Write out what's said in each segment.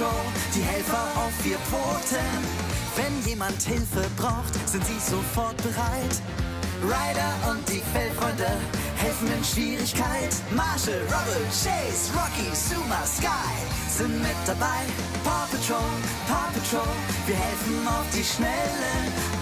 Patrol, die Helfer auf vier Pfoten. Wenn jemand Hilfe braucht, sind sie sofort bereit. Ryder und die Fellfreunde helfen in Schwierigkeit. Marshall, Rubble, Chase, Rocky, Suma, Sky sind mit dabei. Paw Patrol, Paw Patrol, wir helfen auf die Schnelle.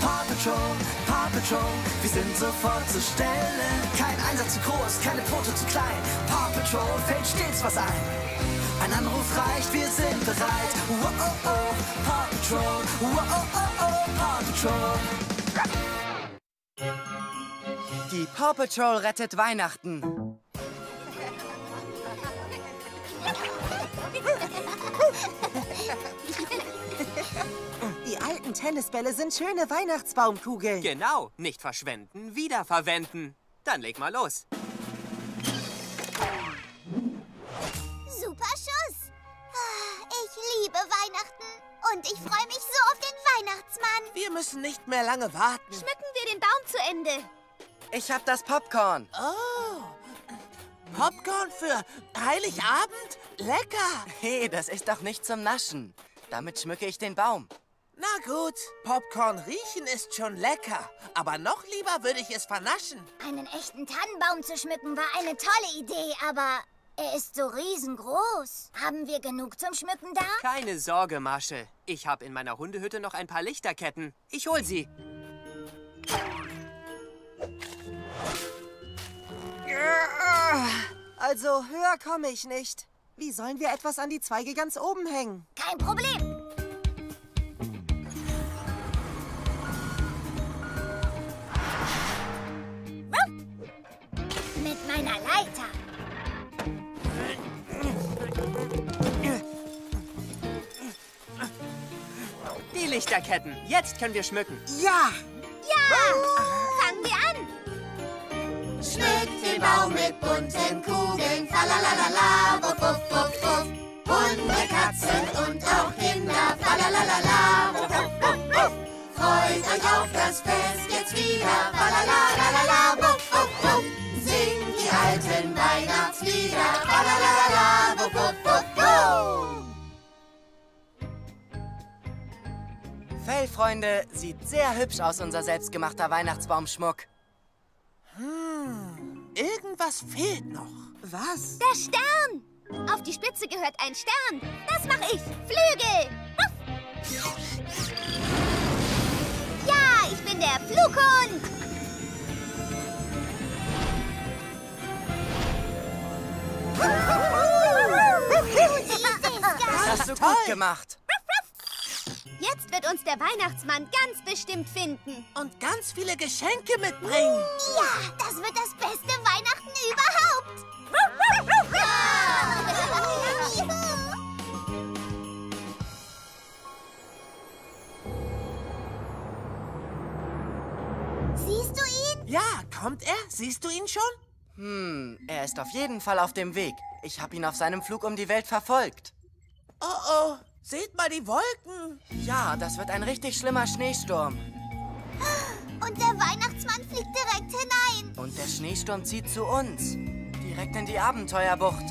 Paw Patrol, Paw Patrol, wir sind sofort zur Stelle. Kein Einsatz zu groß, keine Foto zu klein. Paw Patrol fällt stets was ein. Ein Anruf reicht, wir sind bereit. Wow, oh, oh, Paw Patrol, wow, oh, oh, oh, Paw Patrol. Die Paw Patrol rettet Weihnachten. Die alten Tennisbälle sind schöne Weihnachtsbaumkugeln. Genau, nicht verschwenden, wiederverwenden. Dann leg mal los. Super Schuss. Ah, Ich liebe Weihnachten. Und ich freue mich so auf den Weihnachtsmann. Wir müssen nicht mehr lange warten. Schmücken wir den Baum zu Ende. Ich hab das Popcorn. Oh, Popcorn für Heiligabend? Lecker. Hey, das ist doch nicht zum Naschen. Damit schmücke ich den Baum. Na gut, Popcorn riechen ist schon lecker. Aber noch lieber würde ich es vernaschen. Einen echten Tannenbaum zu schmücken war eine tolle Idee, aber er ist so riesengroß. Haben wir genug zum Schmücken da? Keine Sorge, Marshall. Ich habe in meiner Hundehütte noch ein paar Lichterketten. Ich hol sie. Also höher komme ich nicht. Wie sollen wir etwas an die Zweige ganz oben hängen? Kein Problem. Mit meiner Leiter. Die Lichterketten. Jetzt können wir schmücken. Ja! Ja! Fangen wir an. Schmückt den Baum mit bunten Kugeln, falalalala, wuff, wuff, wuff, wuff. Hunde, Katzen und auch Kinder, falalalala, wuff, wuff, wuff, wuff. Freut euch auf das Fest jetzt wieder, falalalala, wuff, wuff, wuff. Singt die alten Weihnachtslieder, falalalala, wuff, wuff, wuff. Fellfreunde, sieht sehr hübsch aus, unser selbstgemachter Weihnachtsbaumschmuck. Irgendwas fehlt noch. Was? Der Stern. Auf die Spitze gehört ein Stern. Das mache ich. Flügel. Ruff. Ja, ich bin der Flughund. Das hast du gut gemacht. Wird uns der Weihnachtsmann ganz bestimmt finden. Und ganz viele Geschenke mitbringen. Ja, das wird das beste Weihnachten überhaupt. Siehst du ihn? Ja, kommt er? Siehst du ihn schon? Hm, er ist auf jeden Fall auf dem Weg. Ich habe ihn auf seinem Flug um die Welt verfolgt. Oh oh, seht mal die Wolken. Ja, das wird ein richtig schlimmer Schneesturm. Und der Weihnachtsmann fliegt direkt hinein. Und der Schneesturm zieht zu uns. Direkt in die Abenteuerbucht.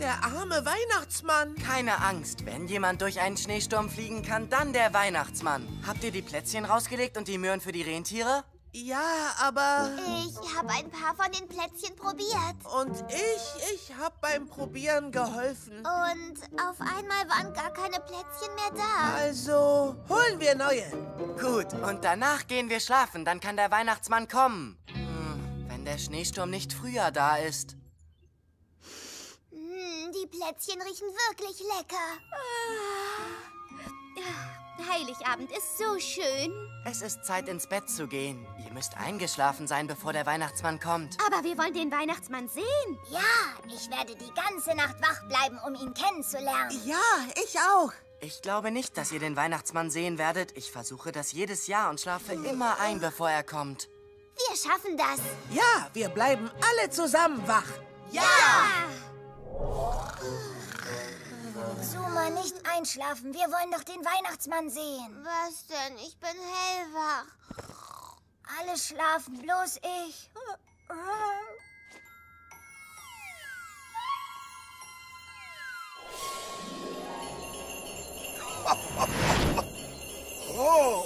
Der arme Weihnachtsmann. Keine Angst, wenn jemand durch einen Schneesturm fliegen kann, dann der Weihnachtsmann. Habt ihr die Plätzchen rausgelegt und die Möhren für die Rentiere? Ja, aber... Ich habe ein paar von den Plätzchen probiert. Und ich, ich hab beim Probieren geholfen. Und auf einmal waren gar keine Plätzchen mehr da. Also, holen wir neue. Gut, und danach gehen wir schlafen, dann kann der Weihnachtsmann kommen. Hm, wenn der Schneesturm nicht früher da ist. Hm, die Plätzchen riechen wirklich lecker. Heiligabend ist so schön. Es ist Zeit, ins Bett zu gehen. Ihr müsst eingeschlafen sein, bevor der Weihnachtsmann kommt. Aber wir wollen den Weihnachtsmann sehen. Ja, ich werde die ganze Nacht wach bleiben, um ihn kennenzulernen. Ja, ich auch. Ich glaube nicht, dass ihr den Weihnachtsmann sehen werdet. Ich versuche das jedes Jahr und schlafe immer ein, bevor er kommt. Wir schaffen das. Ja, wir bleiben alle zusammen wach. Suma, nicht einschlafen. Wir wollen doch den Weihnachtsmann sehen. Was denn? Ich bin hellwach. Alle schlafen, bloß ich. oh.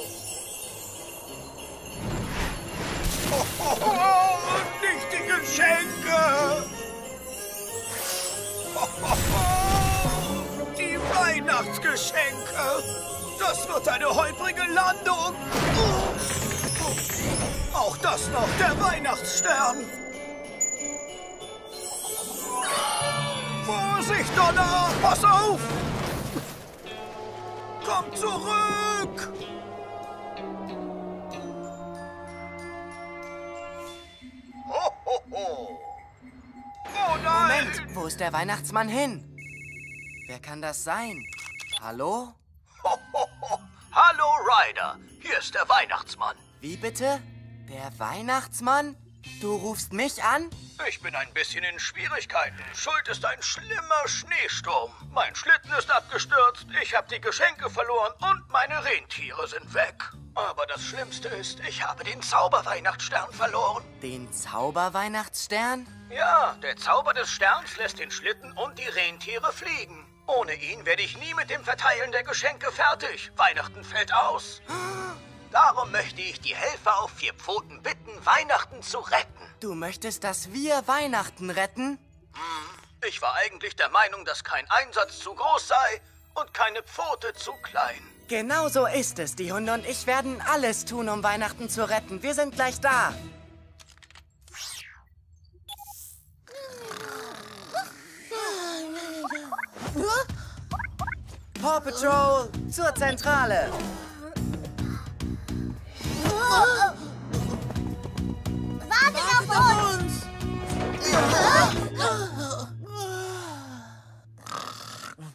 Oh, nicht die Geschenke! Die Weihnachtsgeschenke! Das wird eine holprige Landung! Auch das noch, der Weihnachtsstern! Vorsicht, Donner! Pass auf! Komm zurück! Oh nein! Moment, wo ist der Weihnachtsmann hin? Wer kann das sein? Hallo? Ho, ho, ho. Hallo, Ryder. Hier ist der Weihnachtsmann. Wie bitte? Der Weihnachtsmann? Du rufst mich an? Ich bin ein bisschen in Schwierigkeiten. Schuld ist ein schlimmer Schneesturm. Mein Schlitten ist abgestürzt, ich habe die Geschenke verloren und meine Rentiere sind weg. Aber das Schlimmste ist, ich habe den Zauberweihnachtsstern verloren. Den Zauberweihnachtsstern? Ja, der Zauber des Sterns lässt den Schlitten und die Rentiere fliegen. Ohne ihn werde ich nie mit dem Verteilen der Geschenke fertig. Weihnachten fällt aus. Darum möchte ich die Helfer auf vier Pfoten bitten, Weihnachten zu retten. Du möchtest, dass wir Weihnachten retten? Ich war eigentlich der Meinung, dass kein Einsatz zu groß sei und keine Pfote zu klein. Genau so ist es. Die Hunde und ich werden alles tun, um Weihnachten zu retten. Wir sind gleich da. Paw Patrol zur Zentrale. Wartet auf uns!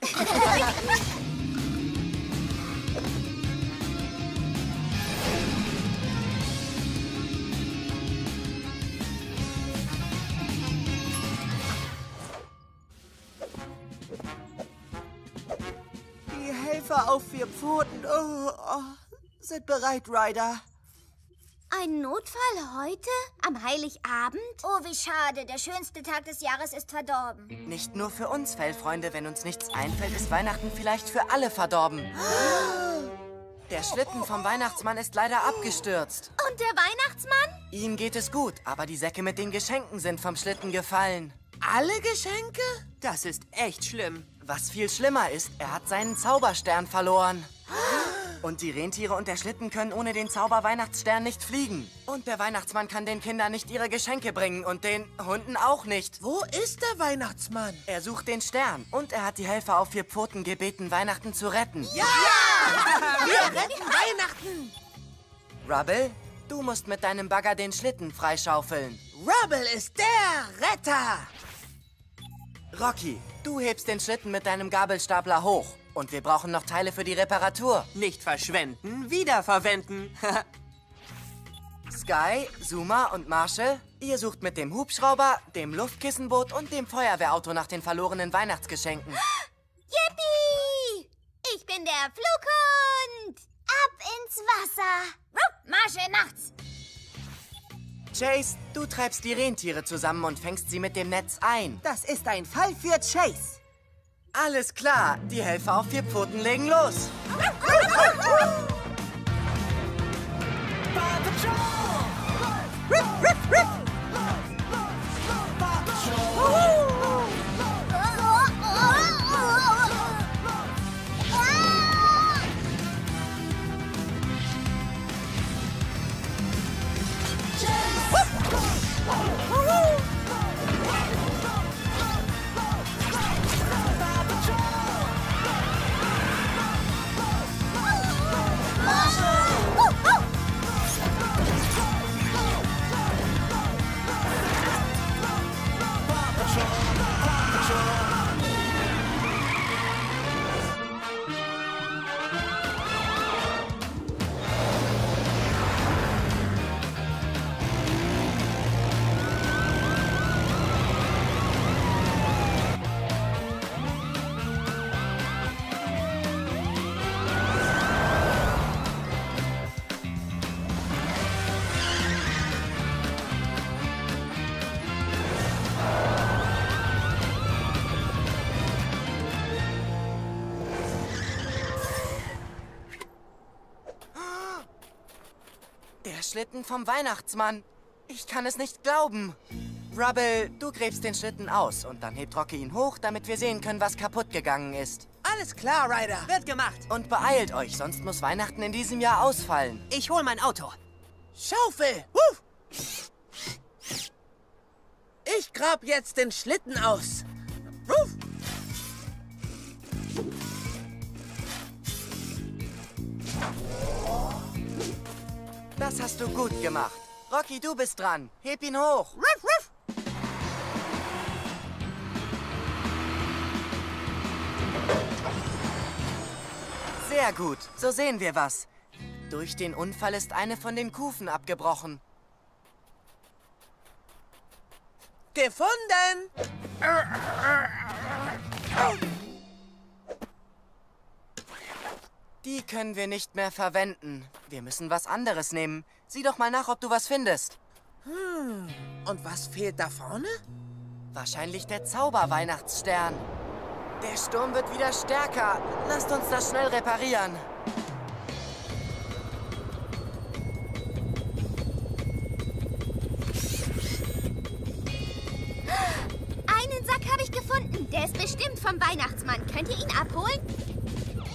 Die Helfer auf vier Pfoten. Oh, oh. Sind bereit, Ryder. Ein Notfall heute? Am Heiligabend? Oh, wie schade. Der schönste Tag des Jahres ist verdorben. Nicht nur für uns, Fellfreunde. Wenn uns nichts einfällt, ist Weihnachten vielleicht für alle verdorben. Der Schlitten vom Weihnachtsmann ist leider abgestürzt. Und der Weihnachtsmann? Ihm geht es gut, aber die Säcke mit den Geschenken sind vom Schlitten gefallen. Alle Geschenke? Das ist echt schlimm. Was viel schlimmer ist, er hat seinen Zauberstern verloren. Und die Rentiere und der Schlitten können ohne den Zauberweihnachtsstern nicht fliegen. Und der Weihnachtsmann kann den Kindern nicht ihre Geschenke bringen und den Hunden auch nicht. Wo ist der Weihnachtsmann? Er sucht den Stern und er hat die Helfer auf vier Pfoten gebeten, Weihnachten zu retten. Ja! Wir retten Weihnachten! Rubble, du musst mit deinem Bagger den Schlitten freischaufeln. Rubble ist der Retter! Rocky, du hebst den Schlitten mit deinem Gabelstapler hoch. Und wir brauchen noch Teile für die Reparatur. Nicht verschwenden, wiederverwenden. Sky, Zuma und Marshall, ihr sucht mit dem Hubschrauber, dem Luftkissenboot und dem Feuerwehrauto nach den verlorenen Weihnachtsgeschenken. Yippie! Ich bin der Flughund! Ab ins Wasser! Ruff, Marschall macht's! Chase, du treibst die Rentiere zusammen und fängst sie mit dem Netz ein. Das ist ein Fall für Chase. Alles klar, die Helfer auf vier Pfoten legen los. Riff, riff, riff. Schlitten vom Weihnachtsmann. Ich kann es nicht glauben. Rubble, du gräbst den Schlitten aus und dann hebt Rocky ihn hoch, damit wir sehen können, was kaputt gegangen ist. Alles klar, Ryder. Wird gemacht. Und beeilt euch, sonst muss Weihnachten in diesem Jahr ausfallen. Ich hol mein Auto. Schaufel. Wuff. Ich grab jetzt den Schlitten aus. Wuff. Das hast du gut gemacht. Rocky, du bist dran. Heb ihn hoch. Ruff, ruff. Sehr gut. So sehen wir was. Durch den Unfall ist eine von den Kufen abgebrochen. Gefunden. Die können wir nicht mehr verwenden. Wir müssen was anderes nehmen. Sieh doch mal nach, ob du was findest. Und was fehlt da vorne? Wahrscheinlich der Zauberweihnachtsstern. Der Sturm wird wieder stärker. Lasst uns das schnell reparieren. Einen Sack habe ich gefunden. Der ist bestimmt vom Weihnachtsmann. Könnt ihr ihn abholen?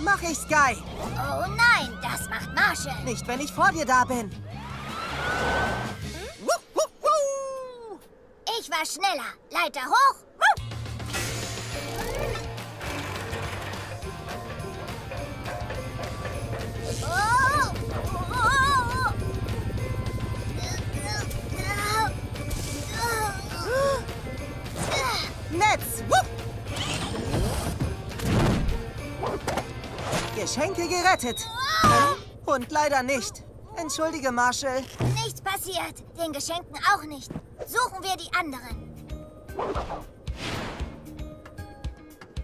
Mach ich, Sky. Oh nein, das macht Marshall. Nicht, wenn ich vor dir da bin. Wuff. Ich war schneller. Leiter hoch. Geschenke gerettet. Und leider nicht. Entschuldige, Marshall. Nichts passiert. Den Geschenken auch nicht. Suchen wir die anderen.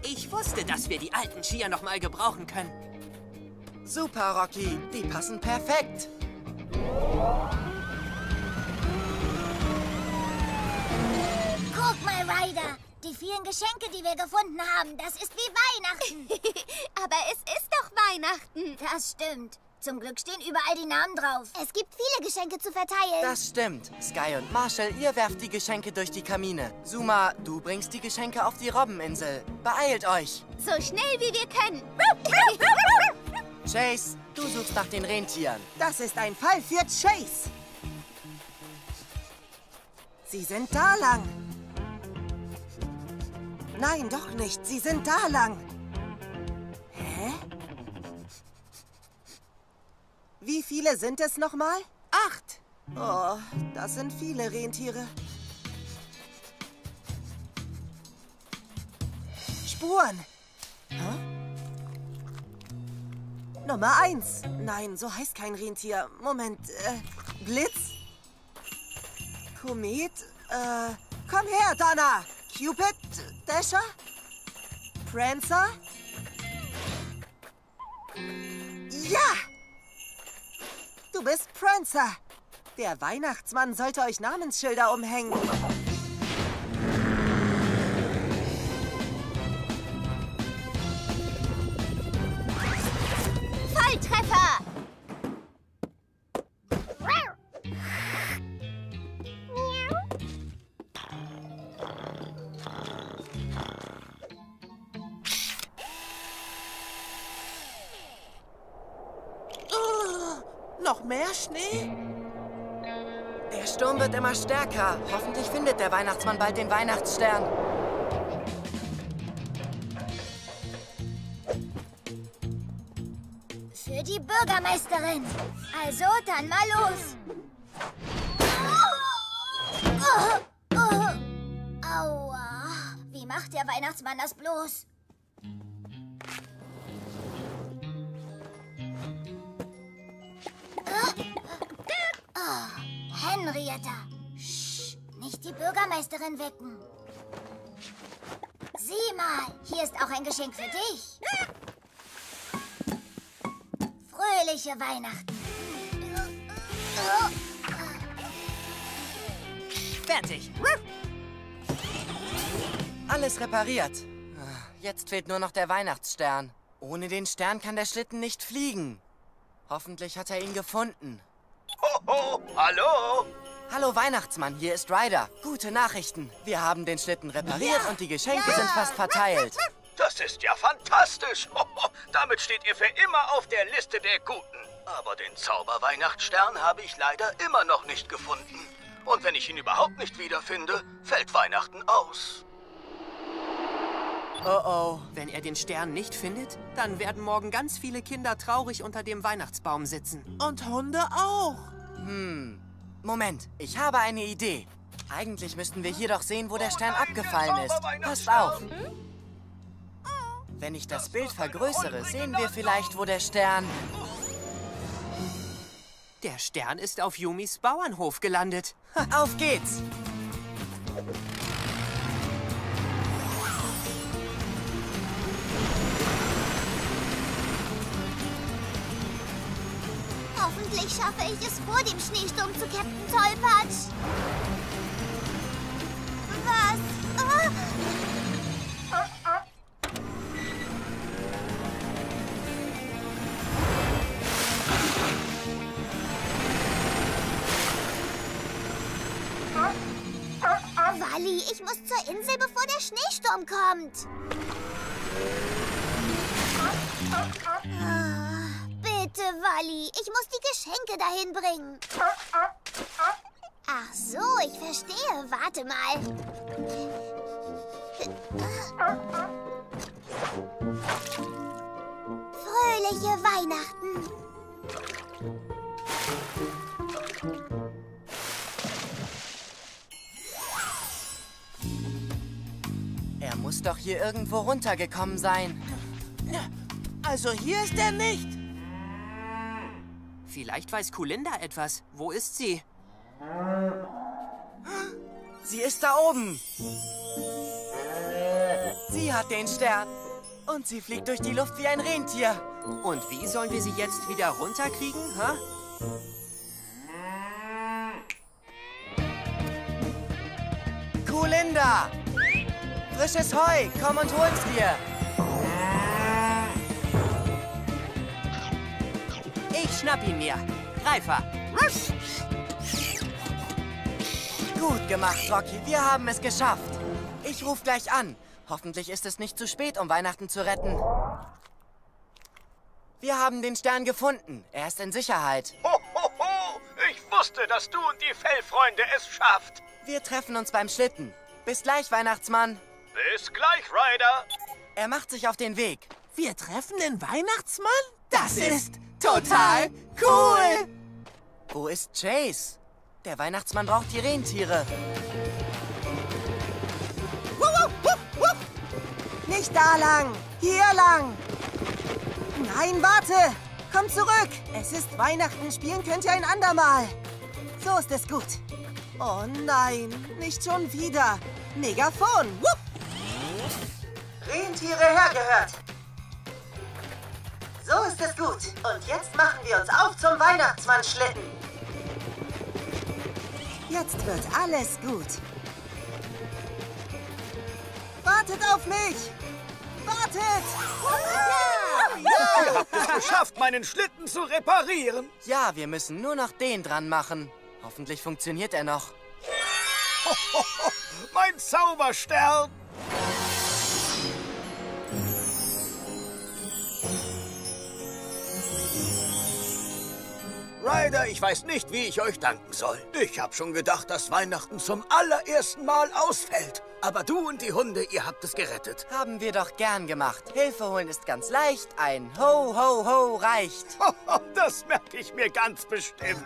Ich wusste, dass wir die alten Skier noch mal gebrauchen können. Super, Rocky. Die passen perfekt. Guck mal, Ryder. Die vielen Geschenke, die wir gefunden haben, das ist wie Weihnachten. Aber es ist doch Weihnachten. Das stimmt. Zum Glück stehen überall die Namen drauf. Es gibt viele Geschenke zu verteilen. Das stimmt. Sky und Marshall, ihr werft die Geschenke durch die Kamine. Suma, du bringst die Geschenke auf die Robbeninsel. Beeilt euch. so schnell wie wir können. Chase, du suchst nach den Rentieren. Das ist ein Fall für Chase. Sie sind da lang. Nein, doch nicht. Sie sind da lang. Hä? Wie viele sind es nochmal? Acht. Oh, das sind viele Rentiere. Spuren. Hä? Nummer eins. Nein, so heißt kein Rentier. Moment, äh, Blitz? Komet? Äh, komm her, Donna. Cupid? Dasher? Prancer? Ja! Du bist Prancer. Der Weihnachtsmann sollte euch Namensschilder umhängen. Schnee? Der Sturm wird immer stärker. Hoffentlich findet der Weihnachtsmann bald den Weihnachtsstern. Für die Bürgermeisterin. Also, dann mal los. Oh, oh. Aua. Wie macht der Weihnachtsmann das bloß? Henrietta. Sch, nicht die Bürgermeisterin wecken. Sieh mal, hier ist auch ein Geschenk für dich. Fröhliche Weihnachten. Fertig. Alles repariert. Jetzt fehlt nur noch der Weihnachtsstern. Ohne den Stern kann der Schlitten nicht fliegen. Hoffentlich hat er ihn gefunden. Hoho, hallo? Hallo Weihnachtsmann, hier ist Ryder. Gute Nachrichten. Wir haben den Schlitten repariert und die Geschenke sind fast verteilt. Das ist ja fantastisch. Hoho, damit steht ihr für immer auf der Liste der Guten. Aber den Zauberweihnachtsstern habe ich leider immer noch nicht gefunden. Und wenn ich ihn überhaupt nicht wiederfinde, fällt Weihnachten aus. Oh oh. Wenn er den Stern nicht findet, dann werden morgen ganz viele Kinder traurig unter dem Weihnachtsbaum sitzen. Und Hunde auch. Moment, ich habe eine Idee. Eigentlich müssten wir hier doch sehen, wo der Stern abgefallen ist. Passt auf. Wenn ich das Bild vergrößere, sehen wir vielleicht, wo der Stern... Der Stern ist auf Yumis Bauernhof gelandet. Auf geht's! Hoffentlich schaffe ich es vor dem Schneesturm zu Captain Tollpatsch. Was? Ah! Wally, ich muss zur Insel, bevor der Schneesturm kommt. Ah, Bitte, Wally, ich muss die Geschenke dahin bringen. Ach so, ich verstehe. Warte mal. Fröhliche Weihnachten. Er muss doch hier irgendwo runtergekommen sein. Also hier ist er nicht. Vielleicht weiß Kulinda etwas. Wo ist sie? Sie ist da oben. Sie hat den Stern. Und sie fliegt durch die Luft wie ein Rentier. Und wie sollen wir sie jetzt wieder runterkriegen, hä? Kulinda! Frisches Heu, komm und hol's dir. Ich schnapp ihn mir. Greifer. Gut gemacht, Rocky. Wir haben es geschafft. Ich ruf gleich an. Hoffentlich ist es nicht zu spät, um Weihnachten zu retten. Wir haben den Stern gefunden. Er ist in Sicherheit. Hohoho, ich wusste, dass du und die Fellfreunde es schafft. Wir treffen uns beim Schlitten. Bis gleich, Weihnachtsmann. Bis gleich, Ryder. Er macht sich auf den Weg. Wir treffen den Weihnachtsmann? Das ist total cool. Wo ist Chase? Der Weihnachtsmann braucht die Rentiere. Nicht da lang, hier lang. Nein, warte. Komm zurück. Es ist Weihnachten, spielen könnt ihr ein andermal. So ist es gut. Oh nein, nicht schon wieder. Megafon. Wupp. Rentiere hergehört. So ist es gut. Und jetzt machen wir uns auf zum Weihnachtsmannschlitten. Jetzt wird alles gut. Wartet auf mich! Wartet! Ihr habt es geschafft, meinen Schlitten zu reparieren. Ja, wir müssen nur noch den dran machen. Hoffentlich funktioniert er noch. Mein Zauberstern. Ryder, ich weiß nicht, wie ich euch danken soll. Ich habe schon gedacht, dass Weihnachten zum allerersten Mal ausfällt. Aber du und die Hunde, ihr habt es gerettet. Haben wir doch gern gemacht. Hilfe holen ist ganz leicht. Ein Ho, Ho, Ho reicht. Das merke ich mir ganz bestimmt.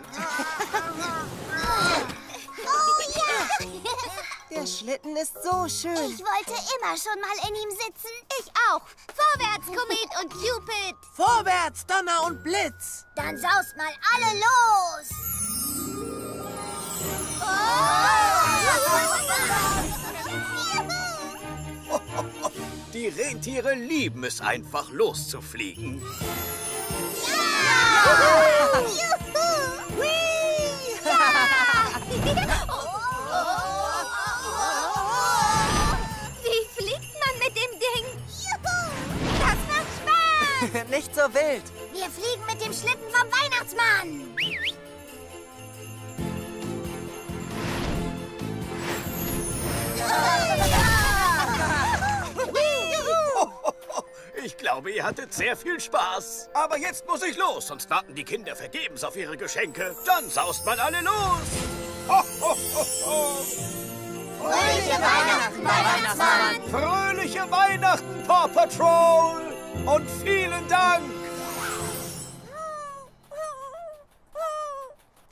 Oh ja! Der Schlitten ist so schön. Ich wollte immer schon mal in ihm sitzen. Ich auch. Vorwärts, Komet und Cupid. Vorwärts, Donner und Blitz. Dann saust mal alle los. Oh! Die Rentiere lieben es einfach loszufliegen. Wie Nicht so wild. Wir fliegen mit dem Schlitten vom Weihnachtsmann. Ich glaube, ihr hattet sehr viel Spaß. Aber jetzt muss ich los, sonst warten die Kinder vergebens auf ihre Geschenke. Dann saust man alle los. Ho, ho, ho, ho. Fröhliche Weihnachten, Weihnachtsmann! Fröhliche Weihnachten, Paw Patrol! Und vielen Dank!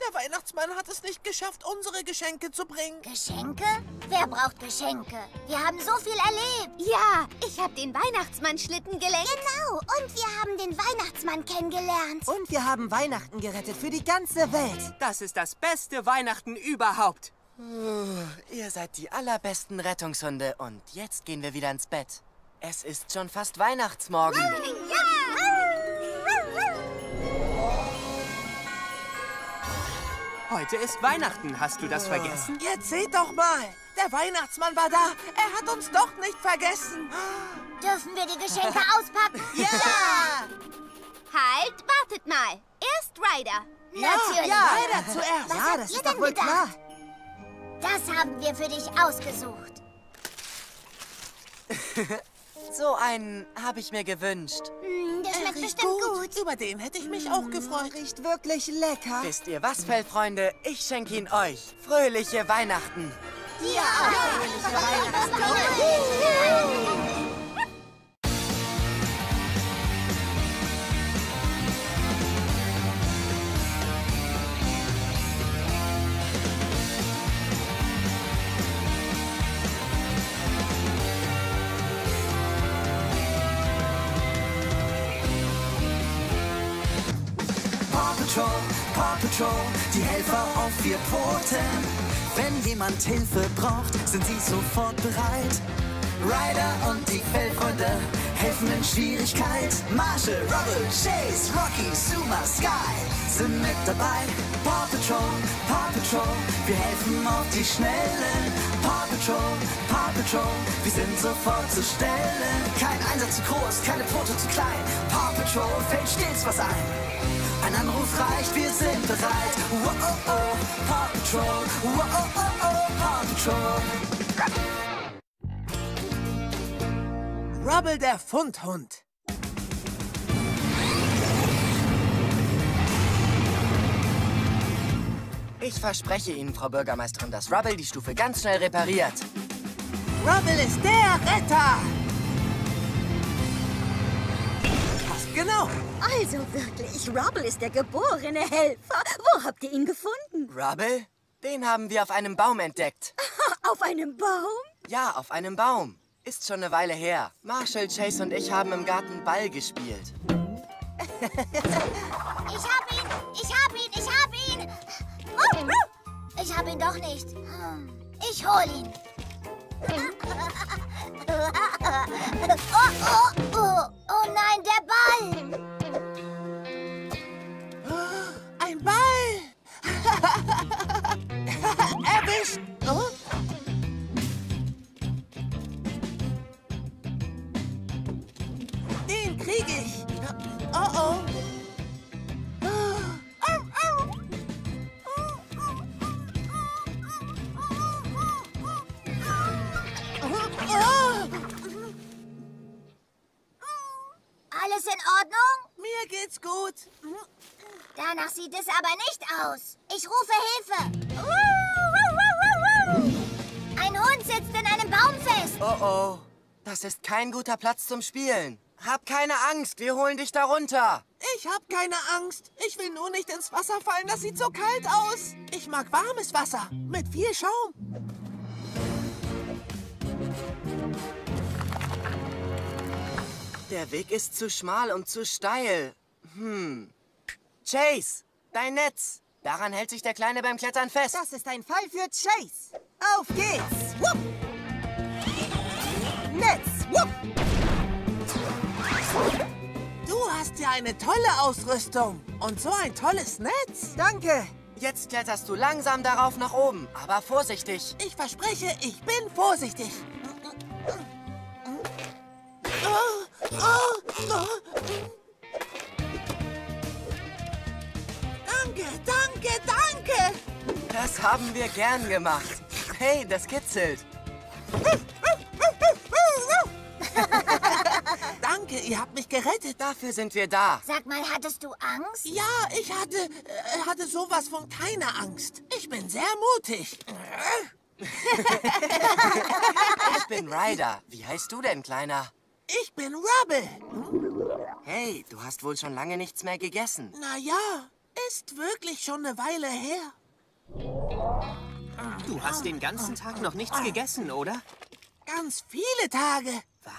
Der Weihnachtsmann hat es nicht geschafft, unsere Geschenke zu bringen. Geschenke? Wer braucht Geschenke? Wir haben so viel erlebt. Ja, ich habe den Weihnachtsmann-Schlitten gelenkt. Genau, und wir haben den Weihnachtsmann kennengelernt. Und wir haben Weihnachten gerettet für die ganze Welt. Das ist das beste Weihnachten überhaupt. Ihr seid die allerbesten Rettungshunde und jetzt gehen wir wieder ins Bett. Es ist schon fast Weihnachtsmorgen. Heute ist Weihnachten. Hast du das vergessen? Jetzt seht doch mal. Der Weihnachtsmann war da. Er hat uns doch nicht vergessen. Dürfen wir die Geschenke auspacken? Ja! Halt, wartet mal. Erst Ryder. Natürlich. ja. Leider zuerst. Was Ja, habt das ihr ist doch denn wohl gedacht? klar. Das haben wir für dich ausgesucht. So einen habe ich mir gewünscht. Hm, der Er schmeckt riecht bestimmt gut. gut. Über den hätte ich mich auch gefreut. Riecht wirklich lecker. Wisst ihr was, Feldfreunde? Ich schenke ihn euch. Fröhliche Weihnachten. Dir auch. Paw Patrol, Paw Patrol, die Helfer auf vier Pfoten. Wenn jemand Hilfe braucht, sind sie sofort bereit. Ryder und die Fellfreunde helfen in Schwierigkeit. Marshall, Rubble, Chase, Rocky, Zuma, Sky sind mit dabei. Paw Patrol, Paw Patrol, wir helfen auf die Schnelle. Paw Patrol, Paw Patrol, wir sind sofort zu stellen. Kein Einsatz zu groß, keine Foto zu klein. Paw Patrol fällt stets was ein. Ein Anruf reicht, wir sind bereit. Wow, oh, oh, Paw Patrol. Wow, oh, oh, oh, Paw Patrol. Rubble der Fundhund. Ich verspreche Ihnen, Frau Bürgermeisterin, dass Rubble die Stufe ganz schnell repariert. Rubble ist der Retter. Passt genau. Also wirklich, Rubble ist der geborene Helfer. Wo habt ihr ihn gefunden? Rubble? Den haben wir auf einem Baum entdeckt. Auf einem Baum? Ja, auf einem Baum. Ist schon eine Weile her. Marshall, Chase und ich haben im Garten Ball gespielt. Ich hab ihn! Ich hab ihn! Ich hab ihn! Oh, oh. Ich hab ihn doch nicht. Hm. Ich hol ihn. Oh, oh, oh. oh nein, der Ball! Ein Ball. Erwischt. Oh. Den krieg ich. Oh oh. Ordnung? Mir geht's gut. Danach sieht es aber nicht aus. Ich rufe Hilfe. Ein Hund sitzt in einem Baum fest. Oh oh. Das ist kein guter Platz zum Spielen. Hab keine Angst, wir holen dich da runter. Ich hab keine Angst. Ich will nur nicht ins Wasser fallen. Das sieht so kalt aus. Ich mag warmes Wasser mit viel Schaum. Der Weg ist zu schmal und zu steil. Hm. Chase, dein Netz. Daran hält sich der Kleine beim Klettern fest. Das ist ein Fall für Chase. Auf geht's. Wupp. Netz. Wupp. Du hast ja eine tolle Ausrüstung und so ein tolles Netz. Danke. Jetzt kletterst du langsam darauf nach oben, aber vorsichtig. Ich verspreche, ich bin vorsichtig. Danke, danke, danke. Das haben wir gern gemacht. Hey, das kitzelt. Danke Danke, ihr habt mich gerettet. Dafür sind wir da. Sag mal, hattest du Angst? Ja, ich hatte, äh, hatte sowas von keiner Angst. Ich bin sehr mutig. Ich bin Ryder. Wie heißt du denn, Kleiner? Ich bin Rubble. Hey, du hast wohl schon lange nichts mehr gegessen. Na ja, ist wirklich schon eine Weile her. Du hast den ganzen Tag noch nichts gegessen, oder? Ganz viele Tage.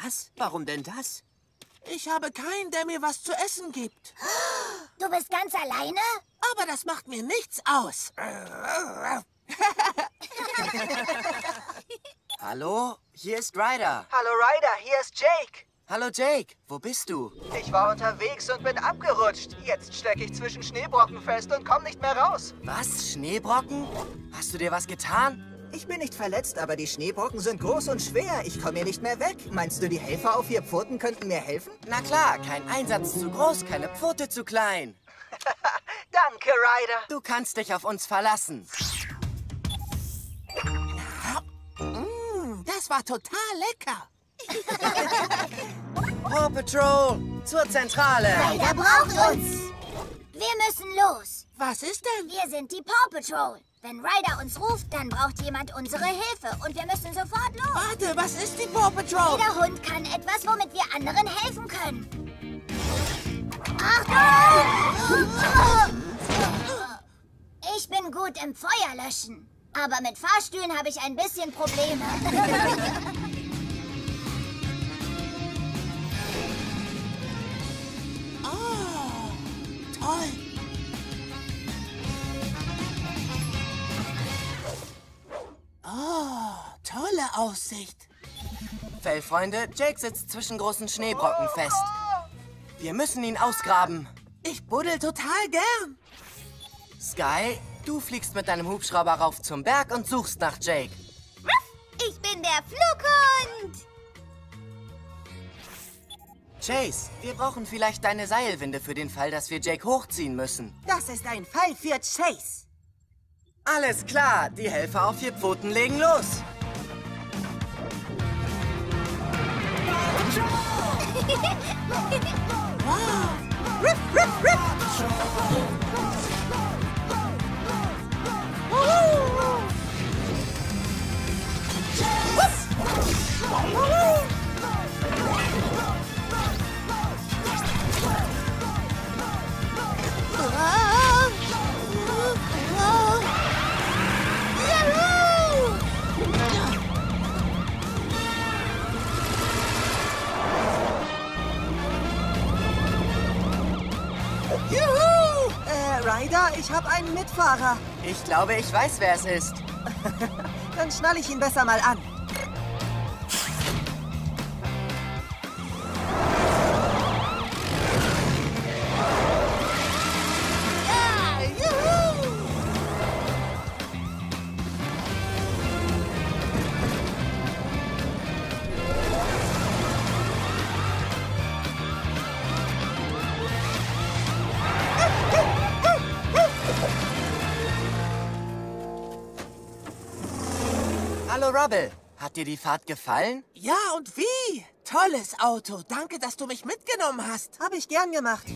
Was? Warum denn das? Ich habe keinen, der mir was zu essen gibt. Du bist ganz alleine? Aber das macht mir nichts aus. Hallo? Hier ist Ryder. Hallo Ryder, hier ist Jake. Hallo Jake, wo bist du? Ich war unterwegs und bin abgerutscht. Jetzt stecke ich zwischen Schneebrocken fest und komme nicht mehr raus. Was? Schneebrocken? Hast du dir was getan? Ich bin nicht verletzt, aber die Schneebrocken sind groß und schwer. Ich komme hier nicht mehr weg. Meinst du, die Helfer auf vier Pfoten könnten mir helfen? Na klar, kein Einsatz zu groß, keine Pfote zu klein. Danke, Ryder. Du kannst dich auf uns verlassen. Mm, das war total lecker. Paw Patrol, zur Zentrale. Ryder braucht uns. Wir müssen los. Was ist denn? Wir sind die Paw Patrol. Wenn Ryder uns ruft, dann braucht jemand unsere Hilfe und wir müssen sofort los. Warte, was ist die Paw Patrol? Jeder Hund kann etwas, womit wir anderen helfen können. Achtung! Ich bin gut im Feuerlöschen. Aber mit Fahrstühlen habe ich ein bisschen Probleme. Oh, toll. Oh, tolle Aussicht. Fellfreunde, Jake sitzt zwischen großen Schneebrocken fest. Wir müssen ihn ausgraben. Ich buddel total gern. Sky, du fliegst mit deinem Hubschrauber rauf zum Berg und suchst nach Jake. Ich bin der Flughund. Chase, wir brauchen vielleicht deine Seilwinde für den Fall, dass wir Jake hochziehen müssen. Das ist ein Fall für Chase. Alles klar, die Helfer auf vier Pfoten legen los. Juhu! Ryder, ich habe einen Mitfahrer. Ich glaube, ich weiß, wer es ist. Dann schnall ich ihn besser mal an. Rubble, hat dir die Fahrt gefallen? Ja, und wie? Tolles Auto. Danke, dass du mich mitgenommen hast. Habe ich gern gemacht.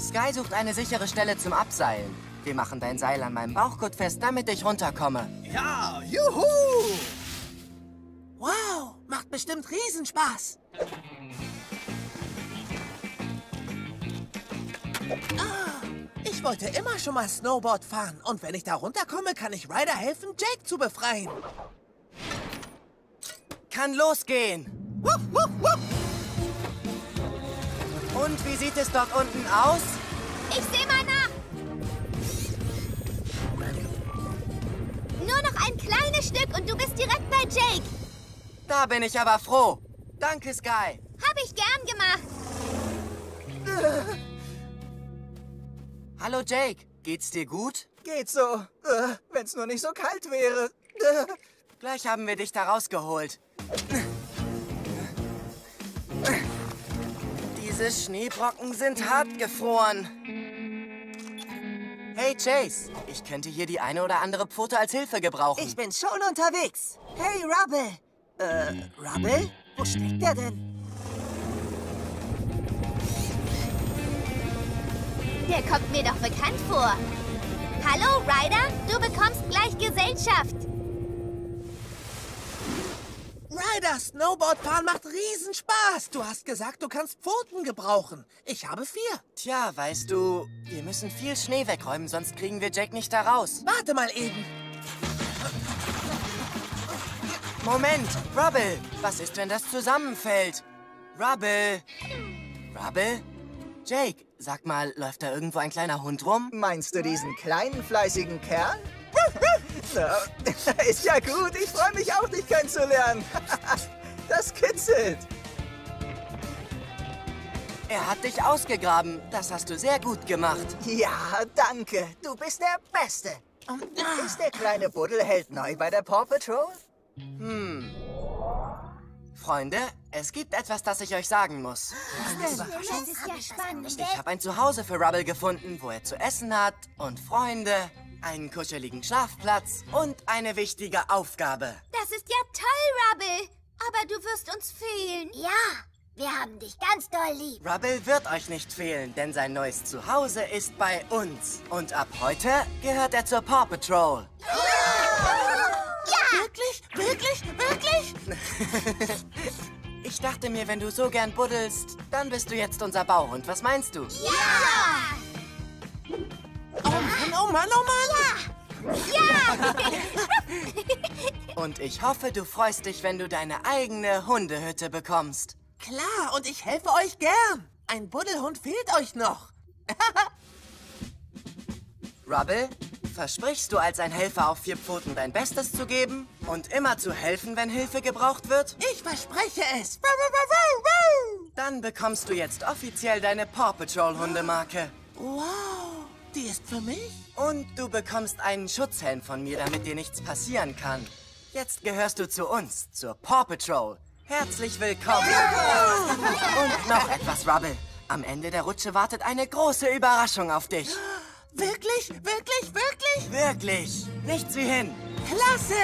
Sky sucht eine sichere Stelle zum Abseilen. Wir machen dein Seil an meinem Bauchgurt fest, damit ich runterkomme. Ja, juhu! Wow, macht bestimmt Riesenspaß. Ah, ich wollte immer schon mal Snowboard fahren. Und wenn ich da runterkomme, kann ich Ryder helfen, Jake zu befreien. Kann losgehen. Wuff, wuff, wuff. Und wie sieht es dort unten aus? Ich sehe mal nach. Nur noch ein kleines Stück und du bist direkt bei Jake. Da bin ich aber froh. Danke, Sky. Hab ich gern gemacht. Hallo, Jake. Geht's dir gut? Geht so. Äh, Wenn's nur nicht so kalt wäre. Äh, Gleich haben wir dich da rausgeholt. Diese Schneebrocken sind hart gefroren. Hey, Chase. Ich könnte hier die eine oder andere Pfote als Hilfe gebrauchen. Ich bin schon unterwegs. Hey, Rubble. Äh, Rubble? Wo steckt der denn? Der kommt mir doch bekannt vor. Hallo, Ryder. Du bekommst gleich Gesellschaft. Ryder, Snowboardfahren macht Riesenspaß. Du hast gesagt, du kannst Pfoten gebrauchen. Ich habe vier. Tja, weißt du, wir müssen viel Schnee wegräumen, sonst kriegen wir Jack nicht da raus. Warte mal eben. Moment, Rubble, was ist, wenn das zusammenfällt? Rubble! Rubble? Jake, sag mal, läuft da irgendwo ein kleiner Hund rum? Meinst du diesen kleinen, fleißigen Kerl? Na, ist ja gut. Ich freue mich auch, dich kennenzulernen. Das kitzelt. Er hat dich ausgegraben. Das hast du sehr gut gemacht. Ja, danke. Du bist der Beste. Ist der kleine Buddelheld neu bei der Paw Patrol? Hm. Freunde, es gibt etwas, das ich euch sagen muss. Das ist ja spannend. Ich habe ein Zuhause für Rubble gefunden, wo er zu essen hat und Freunde, einen kuscheligen Schlafplatz und eine wichtige Aufgabe. Das ist ja toll, Rubble. Aber du wirst uns fehlen. Ja, wir haben dich ganz doll lieb. Rubble wird euch nicht fehlen, denn sein neues Zuhause ist bei uns. Und ab heute gehört er zur Paw Patrol. Ja! Wirklich? Wirklich? Wirklich? Ich dachte mir, wenn du so gern buddelst, dann bist du jetzt unser Bauhund. Was meinst du? Ja! Oh Mann, oh Mann, oh Mann! Ja! Und ich hoffe, du freust dich, wenn du deine eigene Hundehütte bekommst. Klar, und ich helfe euch gern. Ein Buddelhund fehlt euch noch. Rubble, versprichst du als ein Helfer auf vier Pfoten dein Bestes zu geben und immer zu helfen, wenn Hilfe gebraucht wird? Ich verspreche es. Dann bekommst du jetzt offiziell deine Paw Patrol Hundemarke. Wow, die ist für mich? Und du bekommst einen Schutzhelm von mir, damit dir nichts passieren kann. Jetzt gehörst du zu uns, zur Paw Patrol. Herzlich willkommen. Und noch etwas, Rubble. Am Ende der Rutsche wartet eine große Überraschung auf dich. Wirklich? Wirklich? Wirklich? Wirklich. Nichts wie hin. Klasse!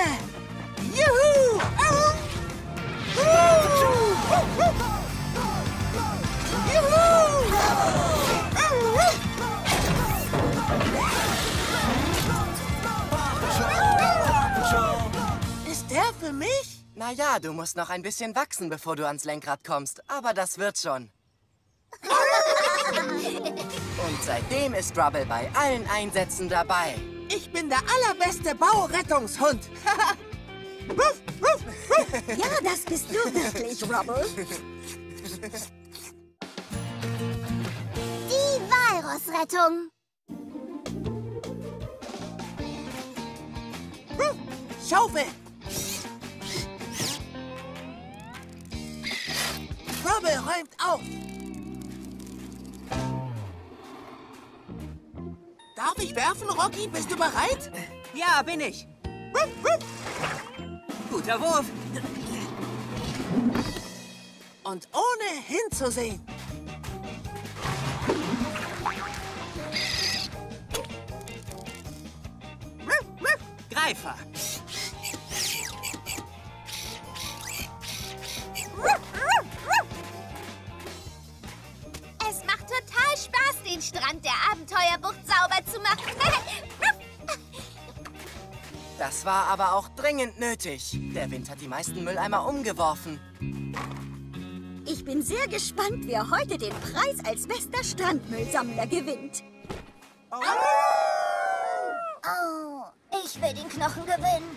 Juhu! Au! Ist der für mich? Naja, du musst noch ein bisschen wachsen, bevor du ans Lenkrad kommst. Aber das wird schon. Und seitdem ist Rubble bei allen Einsätzen dabei. Ich bin der allerbeste Baurettungshund. Ja, das bist du wirklich, Rubble. Die Walrossrettung. Schaufel! Rubble räumt auf! Darf ich werfen, Rocky? Bist du bereit? Ja, bin ich. Guter Wurf. Und ohne hinzusehen. Greifer. Strand der Abenteuerbucht sauber zu machen. Das war aber auch dringend nötig. Der Wind hat die meisten Mülleimer umgeworfen. Ich bin sehr gespannt, wer heute den Preis als bester Strandmüllsammler gewinnt. Oh, ich will den Knochen gewinnen.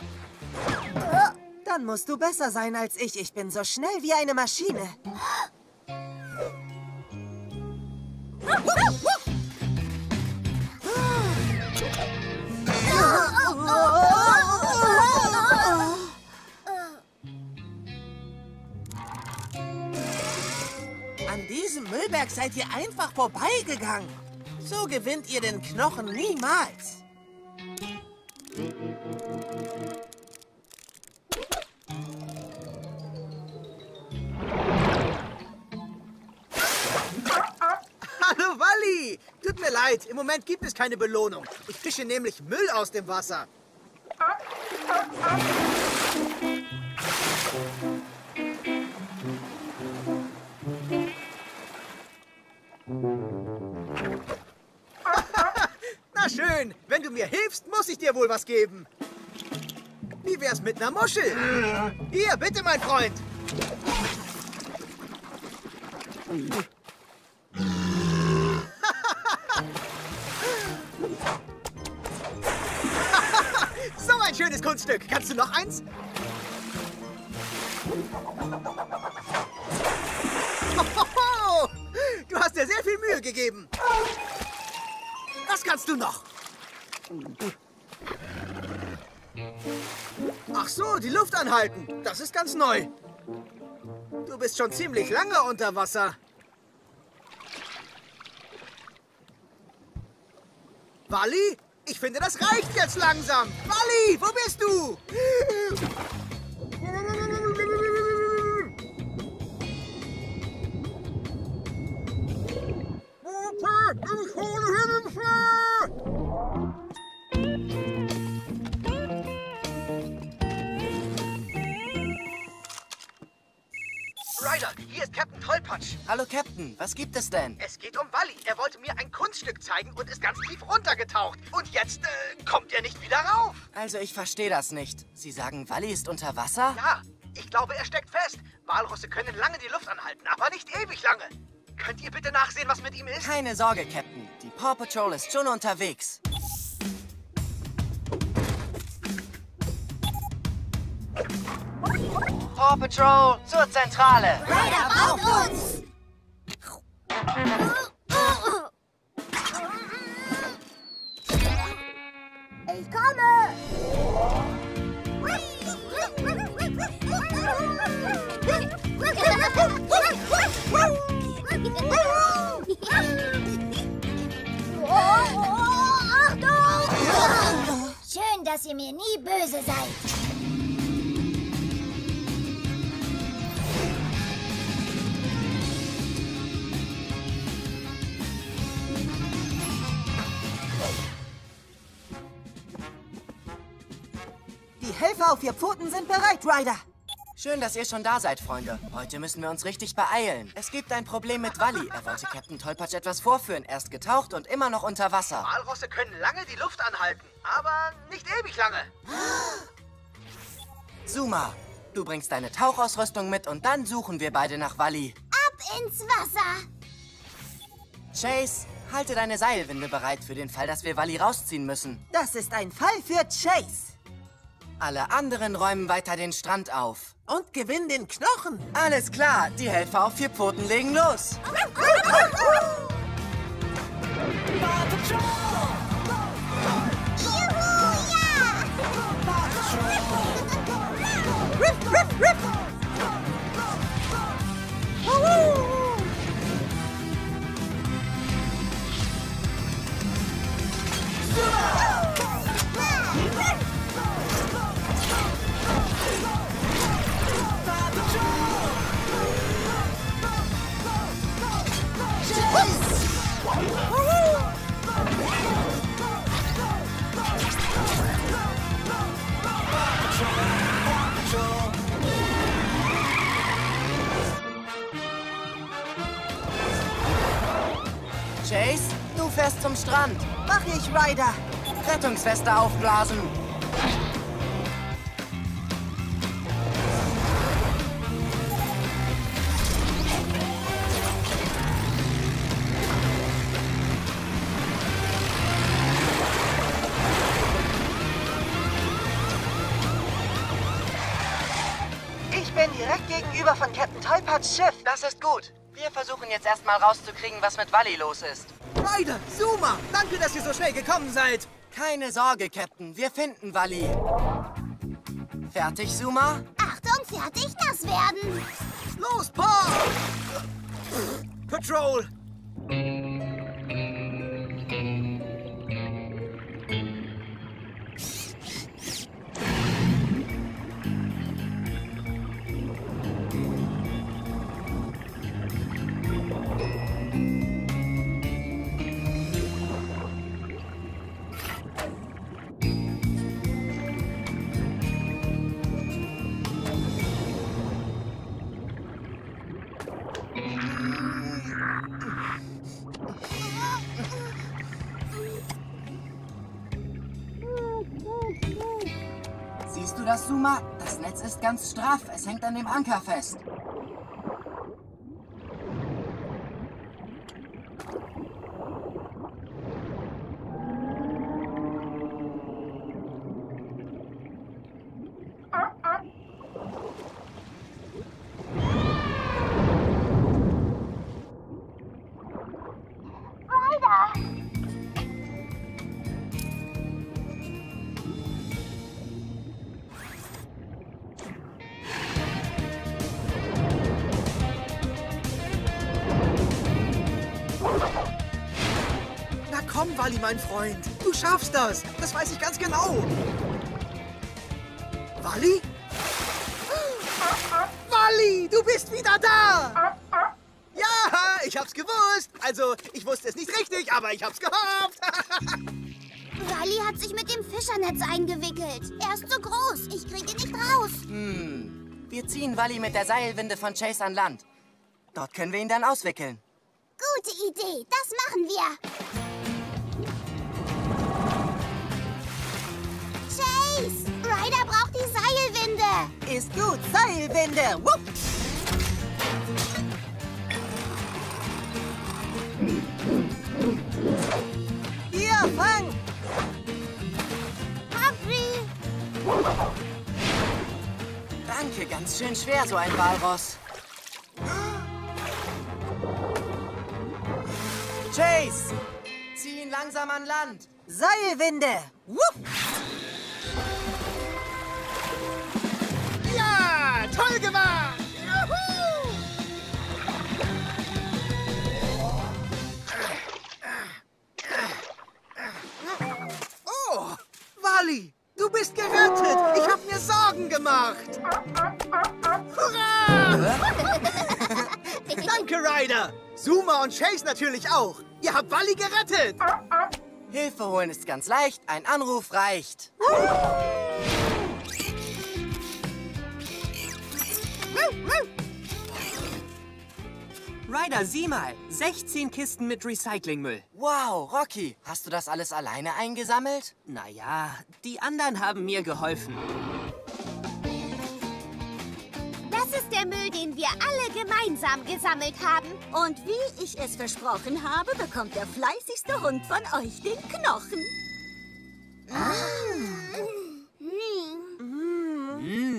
Dann musst du besser sein als ich. Ich bin so schnell wie eine Maschine. An diesem Müllberg seid ihr einfach vorbeigegangen. So gewinnt ihr den Knochen niemals. Tut mir leid, im Moment gibt es keine Belohnung. Ich fische nämlich Müll aus dem Wasser. schön. Wenn du mir hilfst, muss ich dir wohl was geben. Wie wär's mit einer Muschel? Hier, bitte, mein Freund. Ein schönes Kunststück. Kannst du noch eins? Du hast dir sehr viel Mühe gegeben. Was kannst du noch? Ach so, die Luft anhalten. Das ist ganz neu. Du bist schon ziemlich lange unter Wasser. Wally? Ich finde, das reicht jetzt langsam. Wally, wo bist du? Captain Tollpatsch. Hallo, Captain. Was gibt es denn? Es geht um Wally. Er wollte mir ein Kunststück zeigen und ist ganz tief runtergetaucht. Und jetzt äh, kommt er nicht wieder rauf. Also, ich verstehe das nicht. Sie sagen, Wally ist unter Wasser? Ja, ich glaube, er steckt fest. Walrosse können lange die Luft anhalten, aber nicht ewig lange. Könnt ihr bitte nachsehen, was mit ihm ist? Keine Sorge, Captain. Die Paw Patrol ist schon unterwegs. Paw Patrol zur Zentrale. Ryder, braucht uns! Ich komme! Achtung! Schön, dass ihr mir nie böse seid. Helfer auf vier Pfoten sind bereit, Ryder. Schön, dass ihr schon da seid, Freunde. Heute müssen wir uns richtig beeilen. Es gibt ein Problem mit Wally. Er wollte Captain Tollpatsch etwas vorführen. Er ist getaucht und immer noch unter Wasser. Walrosse können lange die Luft anhalten, aber nicht ewig lange. Zuma, du bringst deine Tauchausrüstung mit und dann suchen wir beide nach Wally. Ab ins Wasser! Chase, halte deine Seilwinde bereit für den Fall, dass wir Wally rausziehen müssen. Das ist ein Fall für Chase. Alle anderen räumen weiter den Strand auf. Und gewinn den Knochen. Alles klar, die Helfer auf vier Pfoten legen los. Chase, Strand. Mach ich, Ryder. Rettungsweste aufblasen. Ich bin direkt gegenüber von Captain Tollpatschs Schiff. Das ist gut. Wir versuchen jetzt erstmal rauszukriegen, was mit Wally los ist. Ryder, Zuma, danke, dass ihr so schnell gekommen seid. Keine Sorge, Captain. Wir finden Wally. Fertig, Zuma? Achtung, fertig, das werden! Los, Paul! Patrol! Straff. Es hängt an dem Anker fest. Mein Freund. Du schaffst das. Das weiß ich ganz genau. Wally? Wally, du bist wieder da! Ja, ich hab's gewusst. Also, ich wusste es nicht richtig, aber ich hab's gehofft. Wally hat sich mit dem Fischernetz eingewickelt. Er ist zu groß. Ich kriege ihn nicht raus. Hm. Wir ziehen Wally mit der Seilwinde von Chase an Land. Dort können wir ihn dann auswickeln. Gute Idee. Das machen wir. Ist gut, Seilwinde. Wupp. Hier, fang! Hungry! Danke, ganz schön schwer, so ein Walross. Chase! Zieh ihn langsam an Land. Seilwinde. Wupp. Toll gemacht. Juhu! Oh, Wally, du bist gerettet. Ich hab mir Sorgen gemacht. Hurra! Danke, Ryder. Zuma und Chase natürlich auch. Ihr habt Wally gerettet. Hilfe holen ist ganz leicht. Ein Anruf reicht. Ryder, sieh mal. 16 Kisten mit Recyclingmüll. Wow, Rocky, hast du das alles alleine eingesammelt? Naja, die anderen haben mir geholfen. Das ist der Müll, den wir alle gemeinsam gesammelt haben. Und wie ich es versprochen habe, bekommt der fleißigste Hund von euch den Knochen.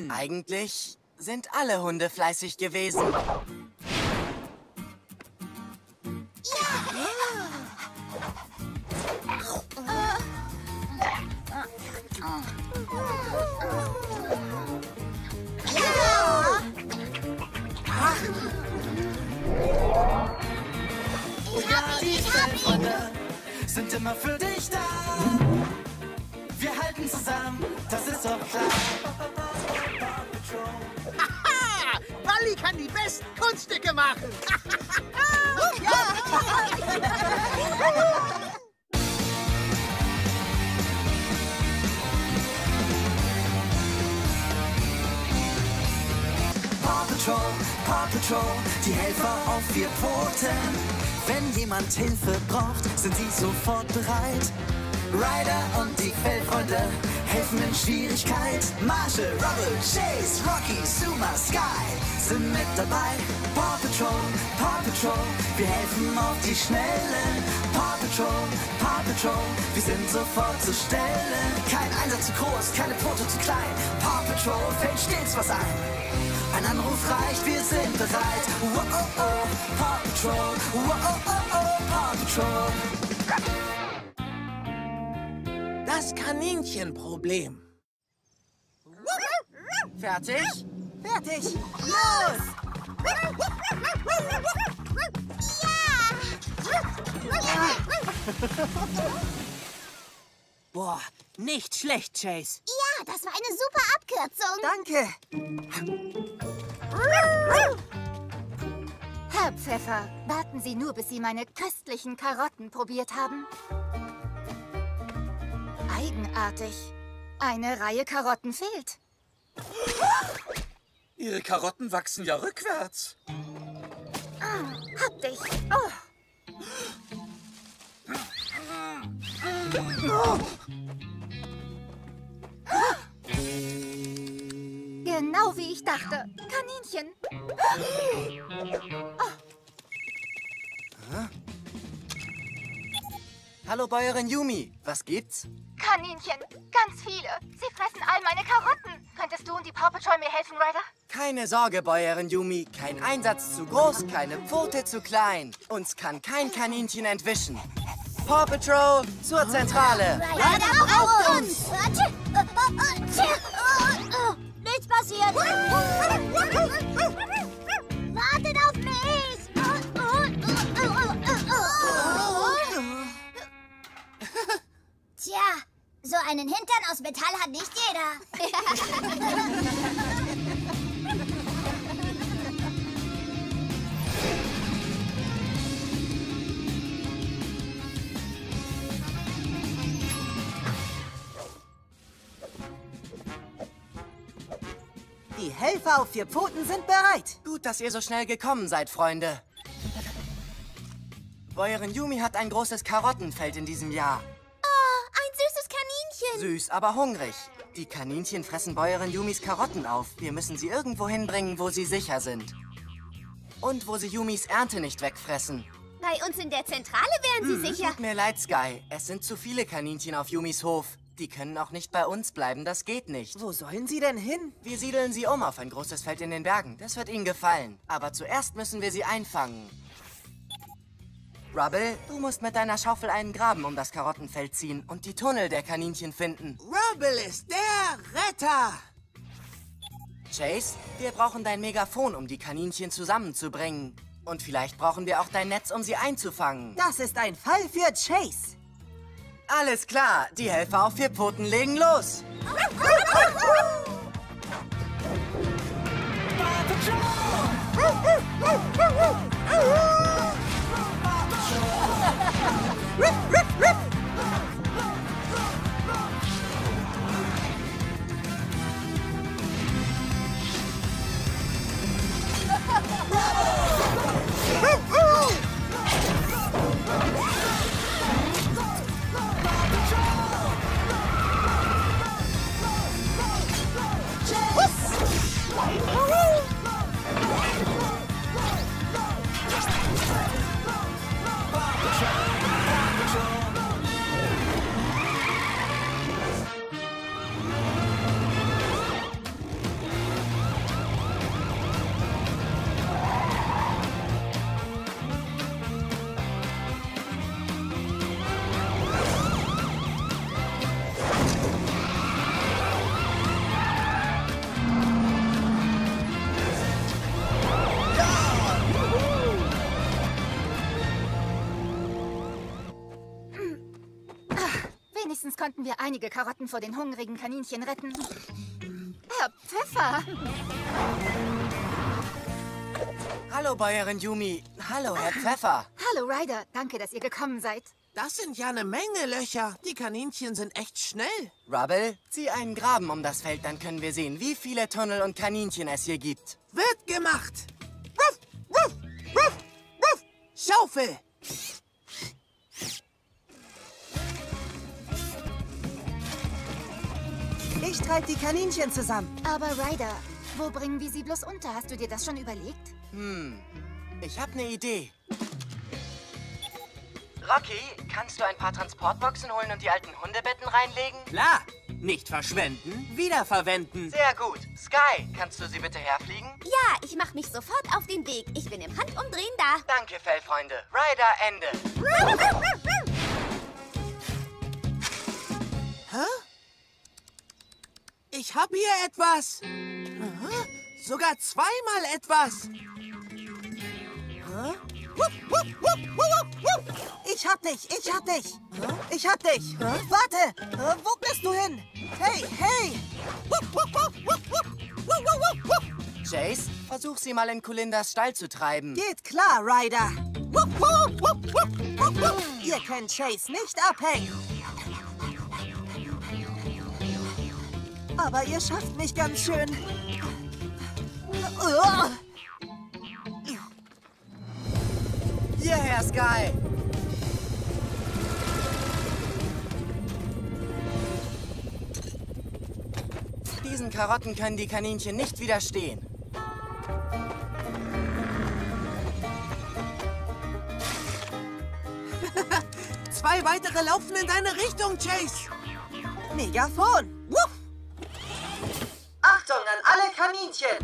Eigentlich sind alle Hunde fleißig gewesen. Sind immer für dich da. Wir halten zusammen, das ist doch klar. Ha! Wally kann die besten Kunststücke machen. Paw Patrol, Paw Patrol, die Helfer auf vier Pfoten. Wenn jemand Hilfe braucht, sind sie sofort bereit. Ryder und die Fellfreunde helfen in Schwierigkeit. Marshall, Rubble, Chase, Rocky, Zuma, Sky sind mit dabei. Paw Patrol, Paw Patrol, wir helfen auf die Schnelle. Paw Patrol, Paw Patrol, wir sind sofort zur Stelle. Kein Einsatz zu groß, keine Pfote zu klein. Paw Patrol fällt stets was ein. Ein Anruf reicht, wir sind bereit. Wow, oh, oh, Paw Patrol. Wow, oh, oh, oh, Paw Patrol. Das Kaninchenproblem. Fertig? Fertig. Los! Boah, nicht schlecht, Chase. Ja, das war eine super Abkürzung. Danke. Herr Pfeffer, warten Sie nur, bis Sie meine köstlichen Karotten probiert haben. Eigenartig. Eine Reihe Karotten fehlt. Ihre Karotten wachsen ja rückwärts. Ah, hab dich. Oh. genau wie ich dachte. Kaninchen. Hallo, Bäuerin Yumi. Was gibt's? Kaninchen. Ganz viele. Sie fressen all meine Karotten. Könntest du und die Paw Patrol mir helfen, Ryder? Keine Sorge, Bäuerin Yumi. Kein Einsatz zu groß, keine Pfote zu klein. Uns kann kein Kaninchen entwischen. Paw Patrol zur Zentrale. Ryder braucht uns! Nichts passiert! Wartet auf Tja, so einen Hintern aus Metall hat nicht jeder. Die Helfer auf vier Pfoten sind bereit. Gut, dass ihr so schnell gekommen seid, Freunde. Bäuerin Yumi hat ein großes Karottenfeld in diesem Jahr. Ein süßes Kaninchen. Süß, aber hungrig. Die Kaninchen fressen Bäuerin Yumis Karotten auf. Wir müssen sie irgendwo hinbringen, wo sie sicher sind. Und wo sie Yumis Ernte nicht wegfressen. Bei uns in der Zentrale wären Hm, sie sicher. Tut mir leid, Sky. Es sind zu viele Kaninchen auf Yumis Hof. Die können auch nicht bei uns bleiben, das geht nicht. Wo sollen sie denn hin? Wir siedeln sie um auf ein großes Feld in den Bergen. Das wird ihnen gefallen. Aber zuerst müssen wir sie einfangen. Rubble, du musst mit deiner Schaufel einen Graben um das Karottenfeld ziehen und die Tunnel der Kaninchen finden. Rubble ist der Retter. Chase, wir brauchen dein Megafon, um die Kaninchen zusammenzubringen. Und vielleicht brauchen wir auch dein Netz, um sie einzufangen. Das ist ein Fall für Chase. Alles klar, die Helfer auf vier Pfoten legen los. Bravo! Konnten wir einige Karotten vor den hungrigen Kaninchen retten. Herr Pfeffer! Hallo, Bäuerin Yumi. Hallo, Herr Pfeffer. Hallo, Ryder. Danke, dass ihr gekommen seid. Das sind ja eine Menge Löcher. Die Kaninchen sind echt schnell. Rubble, zieh einen Graben um das Feld, dann können wir sehen, wie viele Tunnel und Kaninchen es hier gibt. Wird gemacht. Ruff, ruff, ruff, ruff. Schaufel. Ich treibe die Kaninchen zusammen. Aber Ryder, wo bringen wir sie bloß unter? Hast du dir das schon überlegt? Hm, ich habe eine Idee. Rocky, kannst du ein paar Transportboxen holen und die alten Hundebetten reinlegen? Klar, nicht verschwenden, wiederverwenden. Sehr gut. Sky, kannst du sie bitte herfliegen? Ja, ich mache mich sofort auf den Weg. Ich bin im Handumdrehen da. Danke, Fellfreunde. Ryder, Ende. Ich hab hier etwas. Aha, sogar zweimal etwas. Ich hab dich, ich hab dich. Ich hab dich. Warte, wo bist du hin? Hey, hey. Jace, versuch sie mal in Kulindas Stall zu treiben. Geht klar, Ryder. Ihr könnt Chase nicht abhängen. Aber ihr schafft mich ganz schön. Uah. Hierher, Sky. Diesen Karotten können die Kaninchen nicht widerstehen. Zwei weitere laufen in deine Richtung, Chase. Megafon. Alle Kaninchen.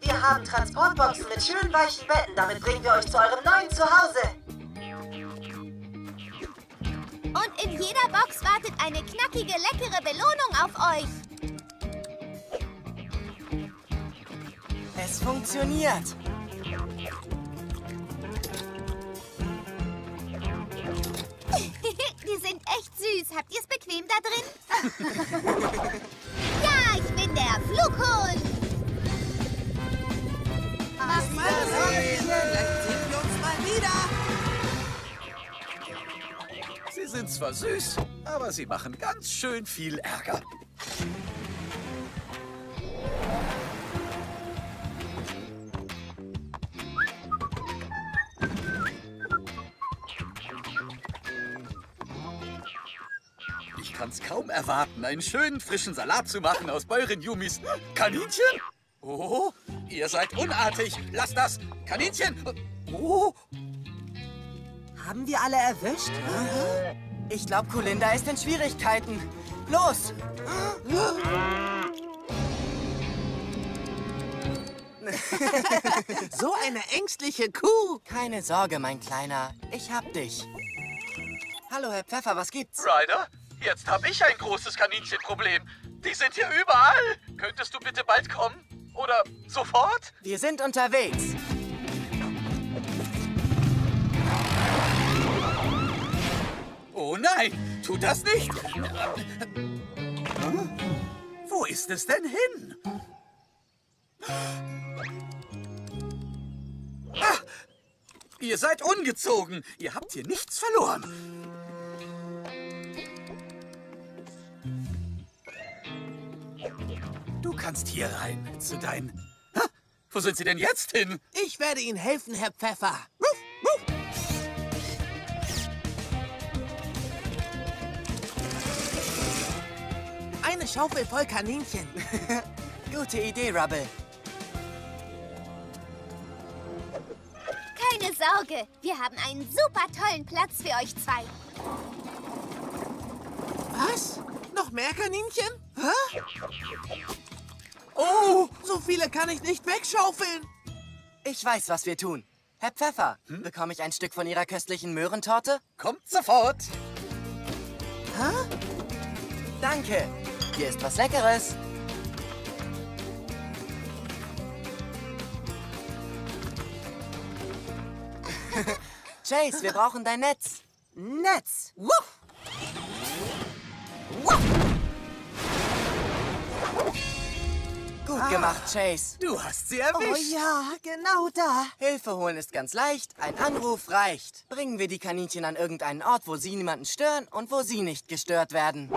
Wir haben Transportboxen mit schön weichen Betten. Damit bringen wir euch zu eurem neuen Zuhause. Und in jeder Box wartet eine knackige, leckere Belohnung auf euch. Es funktioniert. Die sind echt süß. Habt ihr es bequem da drin? ja, der Flughund. Mal Vielleicht sehen wir uns mal wieder. Sie sind zwar süß, aber sie machen ganz schön viel Ärger. Kann's kaum erwarten, einen schönen frischen Salat zu machen aus Bäuerin Yumis Kaninchen. Oh, ihr seid unartig. Lasst das. Kaninchen. Oh, Haben wir alle erwischt? Ich glaube, Kulinda ist in Schwierigkeiten. Los! So eine ängstliche Kuh. Keine Sorge, mein Kleiner. Ich hab dich. Hallo, Herr Pfeffer, was gibt's? Ryder, jetzt habe ich ein großes Kaninchenproblem. Die sind hier überall. Könntest du bitte bald kommen? Oder sofort? Wir sind unterwegs. Oh nein, tu das nicht. Wo ist es denn hin? Ah, ihr seid ungezogen. Ihr habt hier nichts verloren. Kannst hier rein zu deinen... Ha, wo sind sie denn jetzt hin? Ich werde Ihnen helfen, Herr Pfeffer. Eine Schaufel voll Kaninchen. Gute Idee, Rubble. Keine Sorge, wir haben einen super tollen Platz für euch zwei. Was? Noch mehr Kaninchen? Hä? Oh, so viele kann ich nicht wegschaufeln. Ich weiß, was wir tun. Herr Pfeffer, bekomme ich ein Stück von Ihrer köstlichen Möhrentorte? Kommt sofort. Hä? Danke. Hier ist was Leckeres. Chase, wir brauchen dein Netz. Netz. Wuff! Wuff! Gut gemacht, Chase. Du hast sie Oh erwischt. ja, genau da. Hilfe holen ist ganz leicht. Ein Anruf reicht. Bringen wir die Kaninchen an irgendeinen Ort, wo sie niemanden stören und wo sie nicht gestört werden.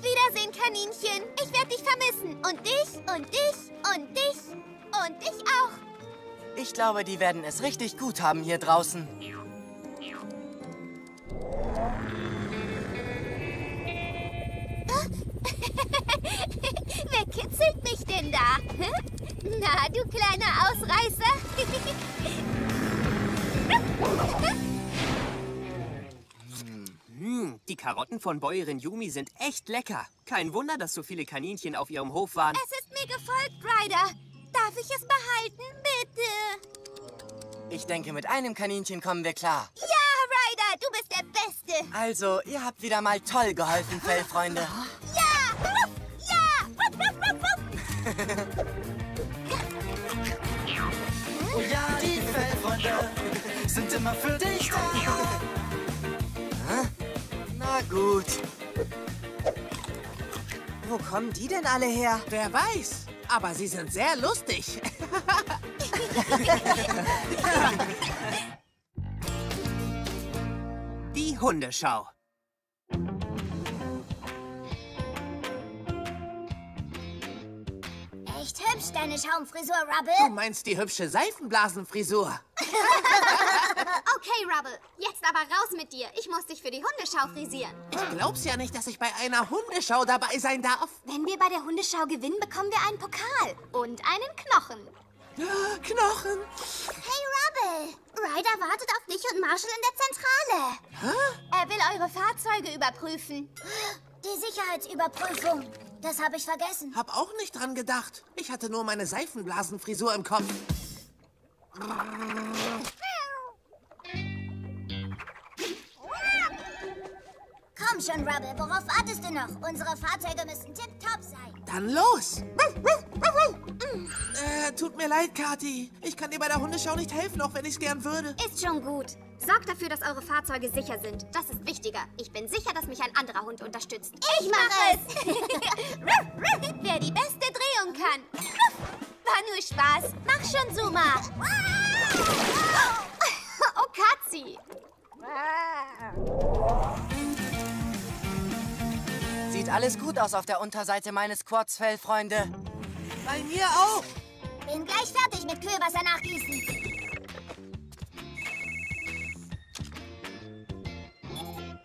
Wiedersehen, Kaninchen. Ich werde dich vermissen. Und dich, und dich, und dich, und dich auch. Ich glaube, die werden es richtig gut haben hier draußen. Wer kitzelt mich denn da? Na, du kleiner Ausreißer. Hm, die Karotten von Bäuerin Yumi sind echt lecker. Kein Wunder, dass so viele Kaninchen auf ihrem Hof waren. es ist mir gefolgt, Ryder. Darf ich es behalten, bitte? Ich denke, mit einem Kaninchen kommen wir klar. Ja, Ryder, du bist der Beste. Also, ihr habt wieder mal toll geholfen, Fellfreunde. Ja! Ja! Oh ja, die Fellfreunde sind immer für dich da. Na gut. Wo kommen die denn alle her? Wer weiß, aber sie sind sehr lustig. Die Hundeschau. Echt hübsch, deine Schaumfrisur, Du Rubble. meinst die hübsche Seifenblasenfrisur? Okay, Rubble, jetzt aber raus mit dir. Ich muss dich für die Hundeschau frisieren. Ich glaub's ja nicht, dass ich bei einer Hundeschau dabei sein darf. Wenn wir bei der Hundeschau gewinnen, bekommen wir einen Pokal und einen Knochen. Knochen. Hey, Rubble! Ryder wartet auf dich und Marshall in der Zentrale. Er will eure Fahrzeuge überprüfen. Die Sicherheitsüberprüfung. Das habe ich vergessen. Hab auch nicht dran gedacht. Ich hatte nur meine Seifenblasenfrisur im Kopf. Komm schon, Rubble. Worauf wartest du noch? Unsere Fahrzeuge müssen tipptopp sein. Dann los! Äh, tut mir leid, Kathi. Ich kann dir bei der Hundeschau nicht helfen, auch wenn ich's gern würde. Ist schon gut. Sorgt dafür, dass eure Fahrzeuge sicher sind. Das ist wichtiger. Ich bin sicher, dass mich ein anderer Hund unterstützt. Ich mache es! Wer die beste Drehung kann. War nur Spaß. Mach schon, Suma. Oh, Katzi. Sieht alles gut aus auf der Unterseite meines Quarzfell, Freunde. Bei mir auch. Bin gleich fertig mit Kühlwasser nachgießen.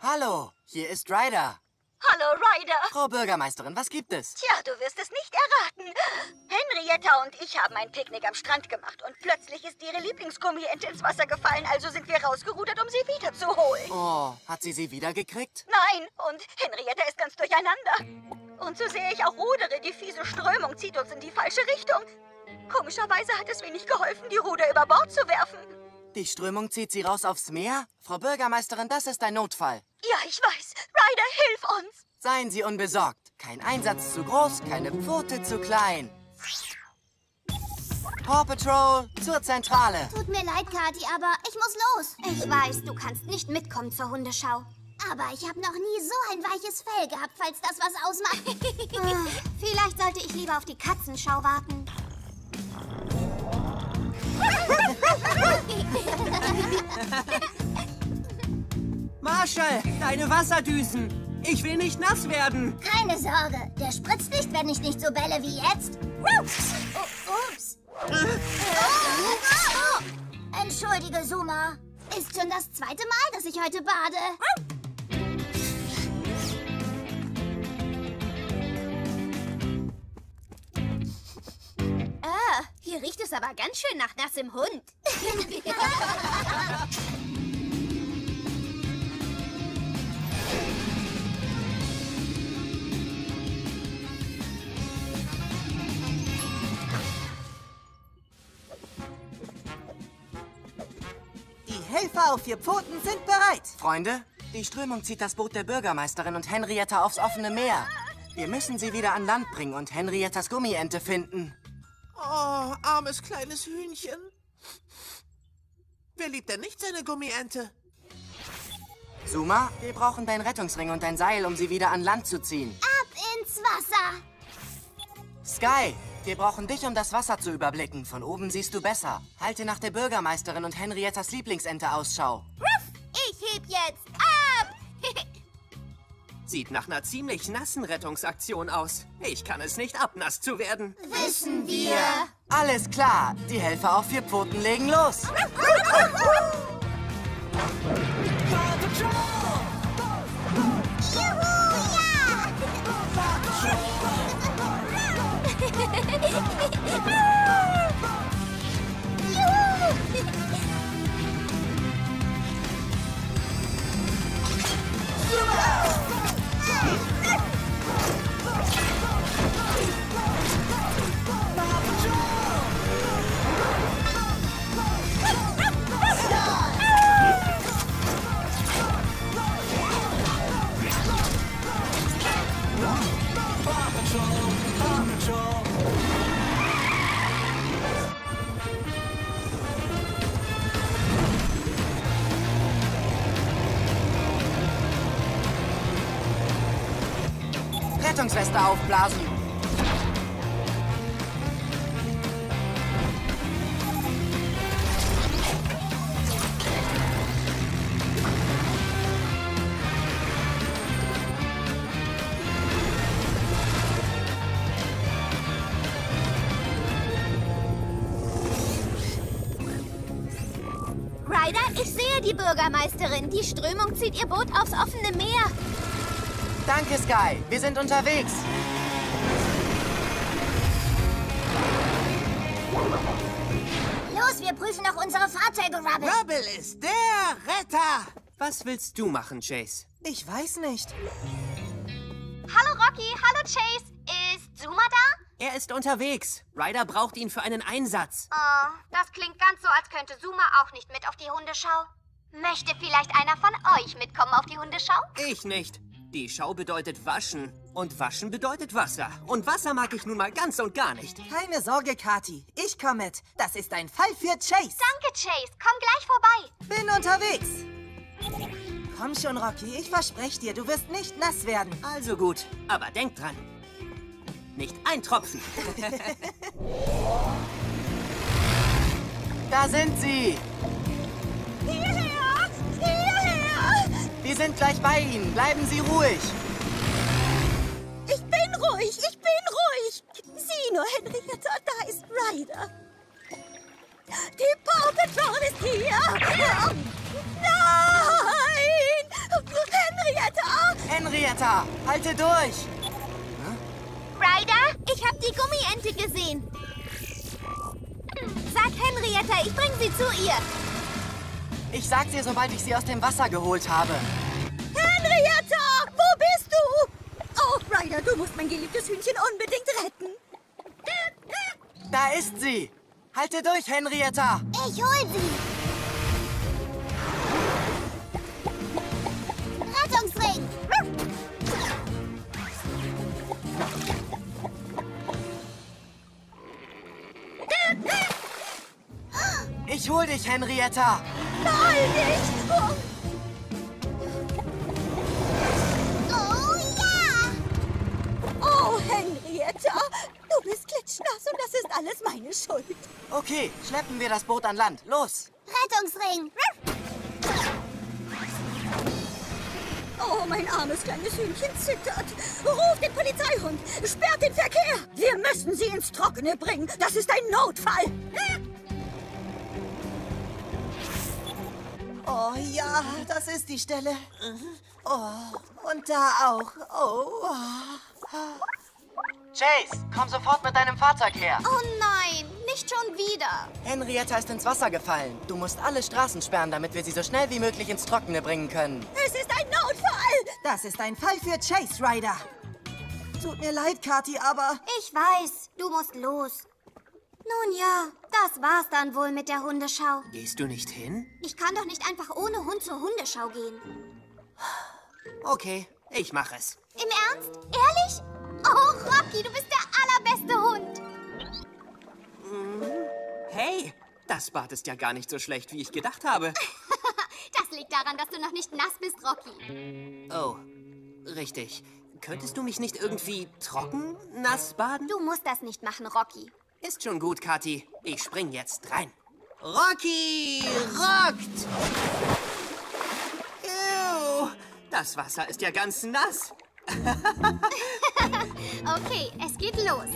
Hallo, hier ist Ryder. Hallo, Ryder. Frau Bürgermeisterin, was gibt es? Tja, du wirst es nicht erraten. Henrietta und ich haben ein Picknick am Strand gemacht und plötzlich ist ihre Lieblingsgummiente ins Wasser gefallen, also sind wir rausgerudert, um sie wiederzuholen. Oh, hat sie sie wiedergekriegt? Nein, und Henrietta ist ganz durcheinander. Und so sehr ich auch rudere, die fiese Strömung zieht uns in die falsche Richtung. Komischerweise hat es wenig geholfen, die Ruder über Bord zu werfen. Die Strömung zieht sie raus aufs Meer? Frau Bürgermeisterin, das ist ein Notfall. Ja, ich weiß. Ryder, hilf uns. Seien Sie unbesorgt. Kein Einsatz zu groß, keine Pfote zu klein. Paw Patrol zur Zentrale. Tut mir leid, Kathi, aber ich muss los. Ich weiß, du kannst nicht mitkommen zur Hundeschau. Aber ich habe noch nie so ein weiches Fell gehabt, falls das was ausmacht. Vielleicht sollte ich lieber auf die Katzenschau warten. Marshall, deine Wasserdüsen. Ich will nicht nass werden. Keine Sorge, der spritzt nicht, wenn ich nicht so bälle wie jetzt. Oh, ups. Oh, Entschuldige, Suma. Ist schon das zweite Mal, dass ich heute bade. Ah, hier riecht es aber ganz schön nach nassem Hund. Die Helfer auf vier Pfoten sind bereit. Freunde, die Strömung zieht das Boot der Bürgermeisterin und Henrietta aufs offene Meer. Wir müssen sie wieder an Land bringen und Henriettas Gummiente finden. Oh, armes kleines Hühnchen. Wer liebt denn nicht seine Gummiente? Suma, wir brauchen deinen Rettungsring und dein Seil, um sie wieder an Land zu ziehen. Ab ins Wasser. Sky, wir brauchen dich, um das Wasser zu überblicken. Von oben siehst du besser. Halte nach der Bürgermeisterin und Henriettas Lieblingsente Ausschau. Ich heb jetzt ab. Sieht nach einer ziemlich nassen Rettungsaktion aus. Ich kann es nicht ab, nass zu werden. Wissen wir. Alles klar, die Helfer auf vier Pfoten legen los. Super! Rettungsweste aufblasen. Ryder, ich sehe die Bürgermeisterin. Die Strömung zieht ihr Boot aufs offene Meer. Danke, Sky. Wir sind unterwegs. Los, wir prüfen noch unsere Fahrzeuge, Rubble. Rubble ist der Retter. Was willst du machen, Chase? Ich weiß nicht. Hallo Rocky, hallo Chase. Ist Zuma da? Er ist unterwegs. Ryder braucht ihn für einen Einsatz. Oh, das klingt ganz so, als könnte Zuma auch nicht mit auf die Hundeschau. Möchte vielleicht einer von euch mitkommen auf die Hundeschau? Ich nicht. Die Schau bedeutet waschen. Und waschen bedeutet Wasser. Und Wasser mag ich nun mal ganz und gar nicht. Keine Sorge, Kathi. Ich komme mit. Das ist ein Fall für Chase. Danke, Chase. Komm gleich vorbei. Bin unterwegs. Komm schon, Rocky. Ich verspreche dir, du wirst nicht nass werden. Also gut. Aber denk dran. Nicht ein Tropfen. Da sind sie. Wir sind gleich bei Ihnen. Bleiben Sie ruhig. Ich bin ruhig, ich bin ruhig. Sieh nur, Henrietta, da ist Ryder. Die Paw Patrol ist hier. Nein! Henrietta! Henrietta, halte durch. Ryder, ich habe die Gummiente gesehen. Sag Henrietta, ich bring sie zu ihr. Ich sag's ihr, sobald ich sie aus dem Wasser geholt habe. Henrietta, wo bist du? Oh, Ryder, du musst mein geliebtes Hühnchen unbedingt retten. Da ist sie. Halte durch, Henrietta. Ich hol sie. Rettungsring. Ich hol dich, Henrietta. Nein, nicht! Oh. Oh ja! oh, Henrietta, du bist klitschnass und das ist alles meine Schuld. Okay, schleppen wir das Boot an Land. Los. Rettungsring. Oh, mein armes kleines Hühnchen zittert. Ruf den Polizeihund. Sperrt den Verkehr. Wir müssen sie ins Trockene bringen. Das ist ein Notfall. Oh ja, das ist die Stelle. Oh, und da auch. Oh. Chase, komm sofort mit deinem Fahrzeug her. Oh nein, nicht schon wieder. Henrietta ist ins Wasser gefallen. Du musst alle Straßen sperren, damit wir sie so schnell wie möglich ins Trockene bringen können. Es ist ein Notfall. Das ist ein Fall für Chase Ryder. Tut mir leid, Kathi, aber... Ich weiß, du musst los. Nun ja, das war's dann wohl mit der Hundeschau. Gehst du nicht hin? Ich kann doch nicht einfach ohne Hund zur Hundeschau gehen. Okay, ich mache es. Im Ernst? Ehrlich? Oh, Rocky, du bist der allerbeste Hund. Hey, das Bad ist ja gar nicht so schlecht, wie ich gedacht habe. Das liegt daran, dass du noch nicht nass bist, Rocky. Oh, richtig. Könntest du mich nicht irgendwie trocken nass baden? Du musst das nicht machen, Rocky. Ist schon gut, Kathi. Ich spring jetzt rein. Rocky rockt! Ew, das Wasser ist ja ganz nass. Okay, es geht los.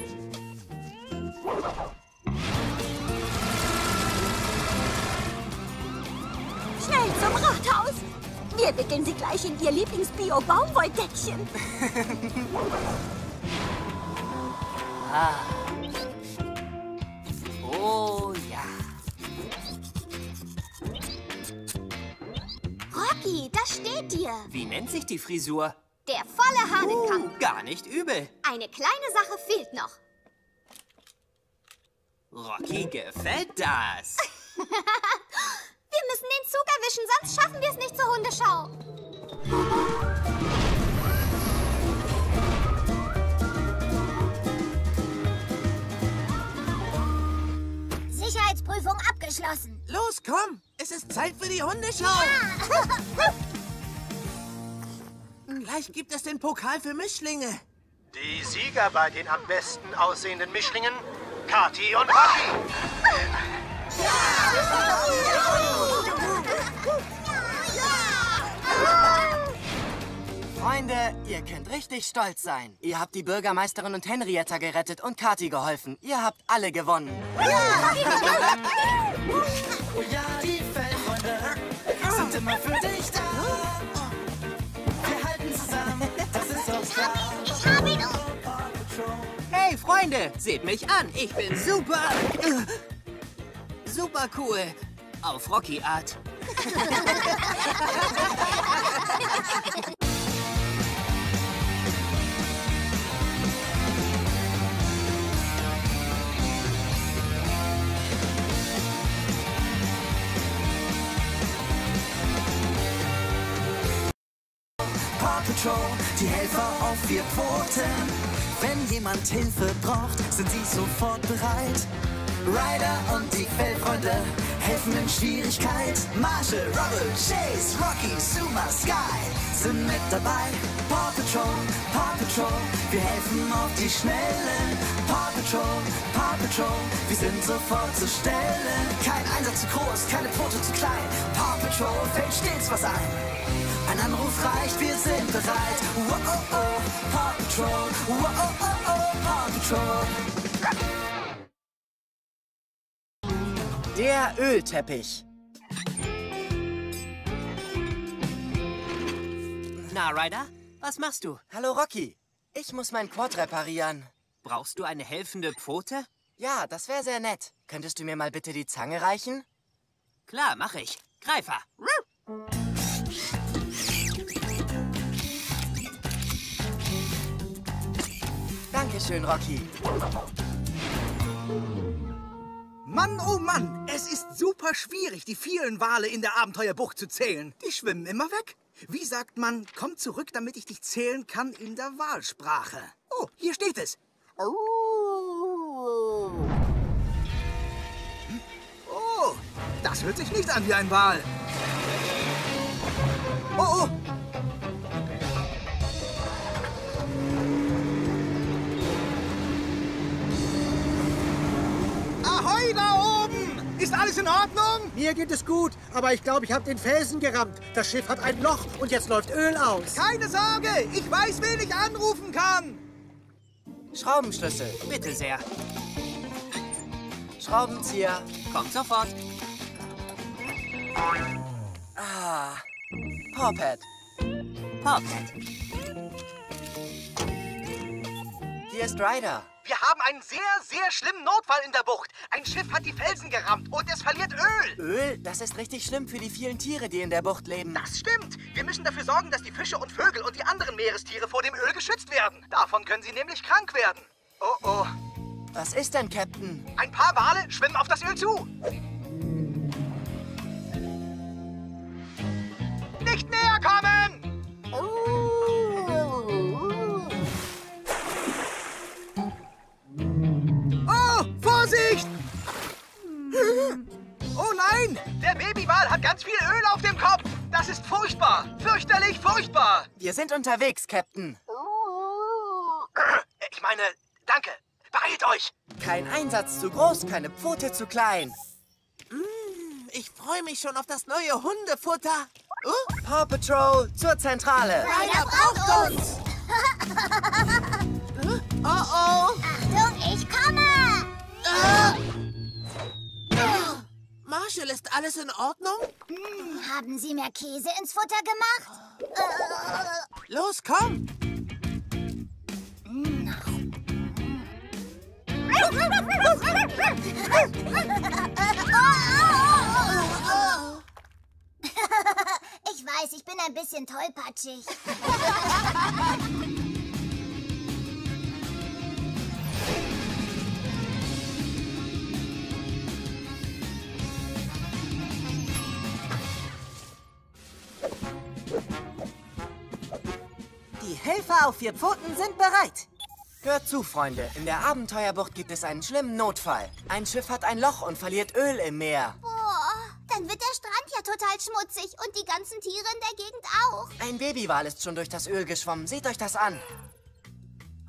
Schnell zum Rathaus. Wir wickeln sie gleich in ihr Lieblings-Bio-Baumwolldeckchen. Oh ja. Rocky, das steht dir. Wie nennt sich die Frisur? Der volle Hahnenkamm. Gar nicht übel. Eine kleine Sache fehlt noch. Rocky gefällt das. Wir müssen den Zug erwischen, sonst schaffen wir es nicht zur Hundeschau. Sicherheitsprüfung abgeschlossen. Los, komm. Es ist Zeit für die Hundeschau. Gleich gibt es den Pokal für Mischlinge. Die Sieger bei den am besten aussehenden Mischlingen, Kati und Rocky. Freunde, ihr könnt richtig stolz sein. Ihr habt die Bürgermeisterin und Henrietta gerettet und Kathi geholfen. Ihr habt alle gewonnen. Ja, die Fellfreunde immer für dich da. Wir halten zusammen, das ist doch klar. Ich hab ihn! Hey, Freunde, seht mich an. Ich bin super... super cool. Auf Rocky-Art. Patrol, die Helfer auf vier Pfoten. Wenn jemand Hilfe braucht, sind sie sofort bereit. Ryder und die Fellfreunde helfen in Schwierigkeit. Marshall, Rubble, Chase, Rocky, Suma, Sky sind mit dabei. Paw Patrol, Paw Patrol, wir helfen auf die Schnelle. Paw Patrol, Paw Patrol, wir sind sofort zu stellen. Kein Einsatz zu groß, keine Pfote zu klein. Paw Patrol fällt stets was ein. Ein Anruf reicht, wir sind bereit. Wow, oh, oh, Paw Patrol. Wow, oh, oh, oh, Paw Patrol. Der Ölteppich. Na, Ryder, was machst du? Hallo, Rocky. Ich muss mein Quad reparieren. Brauchst du eine helfende Pfote? Ja, das wäre sehr nett. Könntest du mir mal bitte die Zange reichen? Klar, mache ich. Greifer. Dankeschön, Rocky. Mann, oh Mann, es ist super schwierig, die vielen Wale in der Abenteuerbucht zu zählen. Die schwimmen immer weg. Wie sagt man, komm zurück, damit ich dich zählen kann in der Walsprache? Oh, hier steht es. Hm? Oh, das hört sich nicht an wie ein Wal. Oh, oh. Ahoi da oben! Ist alles in Ordnung? Mir geht es gut, aber ich glaube, ich habe den Felsen gerammt. Das Schiff hat ein Loch und jetzt läuft Öl aus. Keine Sorge, ich weiß, wen ich anrufen kann. Schraubenschlüssel. Bitte sehr. Schraubenzieher. Kommt sofort. Ah. Pawpad. Pawpad. Hier ist Ryder. Wir haben einen sehr, sehr schlimmen Notfall in der Bucht. Ein Schiff hat die Felsen gerammt und es verliert Öl. Öl? Das ist richtig schlimm für die vielen Tiere, die in der Bucht leben. Das stimmt. Wir müssen dafür sorgen, dass die Fische und Vögel und die anderen Meerestiere vor dem Öl geschützt werden. Davon können sie nämlich krank werden. Oh oh. Was ist denn, Captain? Ein paar Wale schwimmen auf das Öl zu. Nicht näher kommen! Oh, Vorsicht! Oh nein! Der Babywal hat ganz viel Öl auf dem Kopf! Das ist furchtbar! Fürchterlich furchtbar! Wir sind unterwegs, Captain. Ich meine, danke. Beeilt euch! Kein Einsatz zu groß, keine Pfote zu klein. Ich freue mich schon auf das neue Hundefutter. Oh, Paw Patrol zur Zentrale. Ryder braucht uns! oh, oh. Marshall, ist alles in Ordnung? Hm, haben Sie mehr Käse ins Futter gemacht? Los, komm. Ich weiß, ich bin ein bisschen tollpatschig. Helfer auf vier Pfoten sind bereit. Hört zu, Freunde. In der Abenteuerbucht gibt es einen schlimmen Notfall. Ein Schiff hat ein Loch und verliert Öl im Meer. Boah, dann wird der Strand ja total schmutzig und die ganzen Tiere in der Gegend auch. Ein Babywal ist schon durch das Öl geschwommen. Seht euch das an.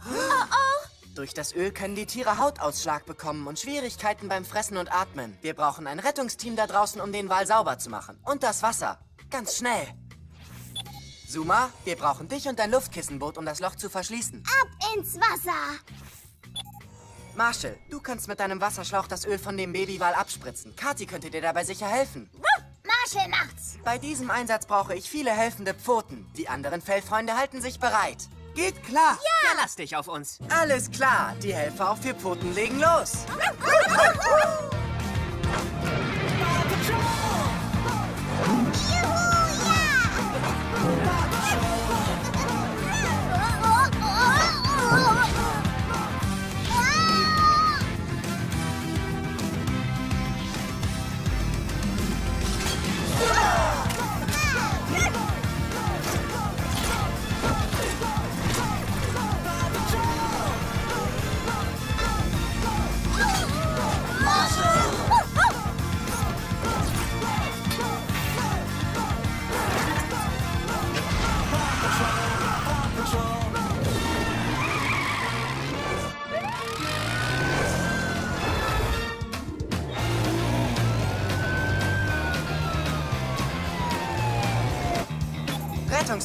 Oh oh. Durch das Öl können die Tiere Hautausschlag bekommen und Schwierigkeiten beim Fressen und Atmen. Wir brauchen ein Rettungsteam da draußen, um den Wal sauber zu machen. Und das Wasser. Ganz schnell. Suma, wir brauchen dich und dein Luftkissenboot, um das Loch zu verschließen. Ab ins Wasser. Marshall, du kannst mit deinem Wasserschlauch das Öl von dem Babywal abspritzen. Kathi könnte dir dabei sicher helfen. Marshall, Marshall macht's. Bei diesem Einsatz brauche ich viele helfende Pfoten. Die anderen Fellfreunde halten sich bereit. Geht klar. Ja. Verlass dich auf uns. Alles klar, die Helfer auf vier Pfoten legen los.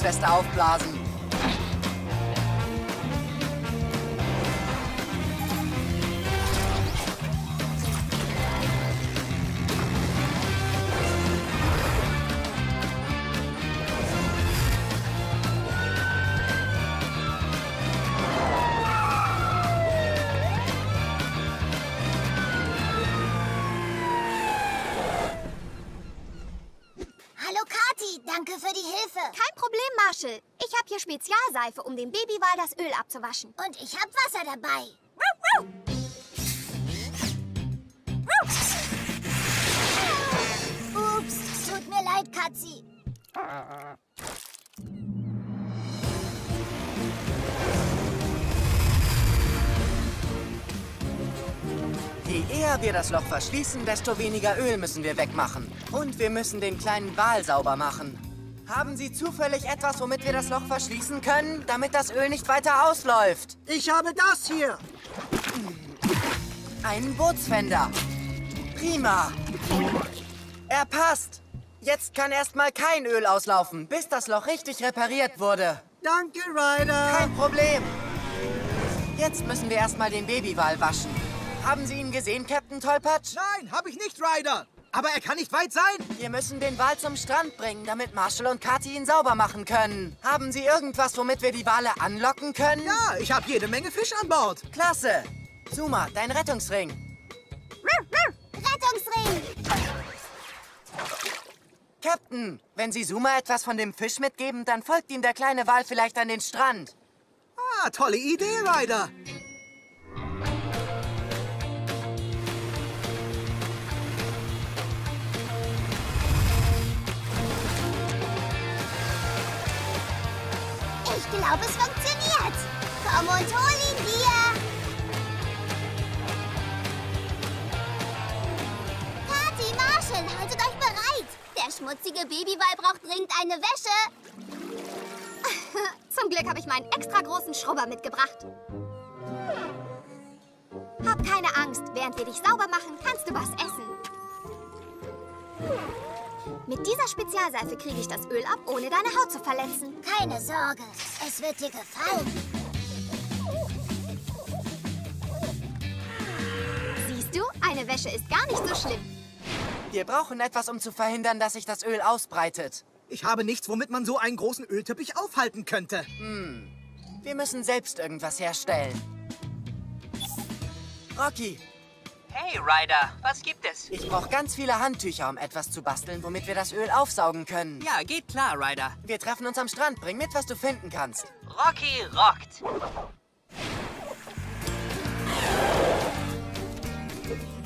Rettungsweste aufblasen. Hier Spezialseife, um dem Babywal das Öl abzuwaschen. Und ich habe Wasser dabei. Ups, tut mir leid, Katzi. Je eher wir das Loch verschließen, desto weniger Öl müssen wir wegmachen. Und wir müssen den kleinen Wal sauber machen. Haben Sie zufällig etwas, womit wir das Loch verschließen können, damit das Öl nicht weiter ausläuft? Ich habe das hier. Einen Bootsfender. Prima. Er passt. Jetzt kann erstmal kein Öl auslaufen, bis das Loch richtig repariert wurde. Danke, Ryder. Kein Problem. Jetzt müssen wir erstmal den Babywal waschen. Haben Sie ihn gesehen, Captain Tollpatsch? Nein, habe ich nicht, Ryder. Aber er kann nicht weit sein. Wir müssen den Wal zum Strand bringen, damit Marshall und Kathi ihn sauber machen können. Haben Sie irgendwas, womit wir die Wale anlocken können? Ja, ich habe jede Menge Fisch an Bord. Klasse. Zuma, dein Rettungsring. Rettungsring. Captain, wenn Sie Zuma etwas von dem Fisch mitgeben, dann folgt ihm der kleine Wal vielleicht an den Strand. Ah, tolle Idee, Ryder. Glaube, es funktioniert. Komm und hol ihn dir. Kathi, Marshall, haltet euch bereit. Der schmutzige Babywal braucht dringend eine Wäsche. Zum Glück habe ich meinen extra großen Schrubber mitgebracht. Hab keine Angst. Während wir dich sauber machen, kannst du was essen. Mit dieser Spezialseife kriege ich das Öl ab, ohne deine Haut zu verletzen. Keine Sorge, es wird dir gefallen. Siehst du, eine Wäsche ist gar nicht so schlimm. Wir brauchen etwas, um zu verhindern, dass sich das Öl ausbreitet. Ich habe nichts, womit man so einen großen Ölteppich aufhalten könnte. Hm. Wir müssen selbst irgendwas herstellen. Rocky, Hey, Ryder, was gibt es? ich brauche ganz viele Handtücher, um etwas zu basteln, womit wir das Öl aufsaugen können. Ja, geht klar, Ryder. Wir treffen uns am Strand. Bring mit, was du finden kannst. Rocky rockt.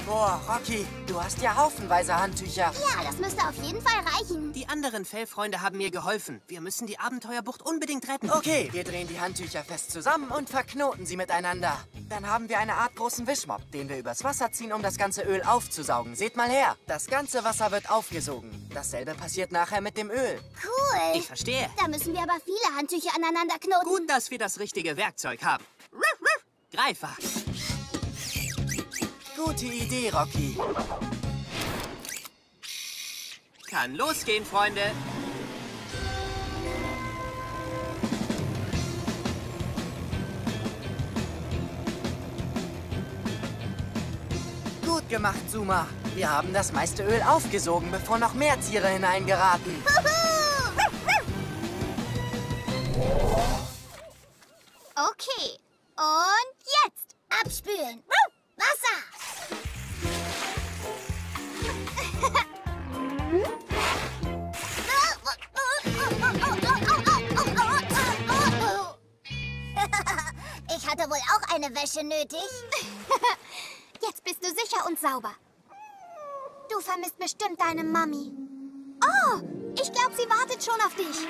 Boah, Rocky, du hast ja haufenweise Handtücher. Ja, das müsste auf jeden Fall reichen. Die anderen Fellfreunde haben mir geholfen. Wir müssen die Abenteuerbucht unbedingt retten. Okay, wir drehen die Handtücher fest zusammen und verknoten sie miteinander. Dann haben wir eine Art großen Wischmopp, den wir übers Wasser ziehen, um das ganze Öl aufzusaugen. Seht mal her, das ganze Wasser wird aufgesogen. Dasselbe passiert nachher mit dem Öl. Cool. Ich verstehe. Da müssen wir aber viele Handtücher aneinander knoten. Gut, dass wir das richtige Werkzeug haben. Greifer. Gute Idee, Rocky. Kann losgehen, Freunde. Gut gemacht, Zuma. Wir haben das meiste Öl aufgesogen, bevor noch mehr Tiere hineingeraten. Okay, und jetzt abspülen. Wasser! Ich hatte wohl auch eine Wäsche nötig. Jetzt bist du sicher und sauber. Du vermisst bestimmt deine Mami. Oh, ich glaube, sie wartet schon auf dich.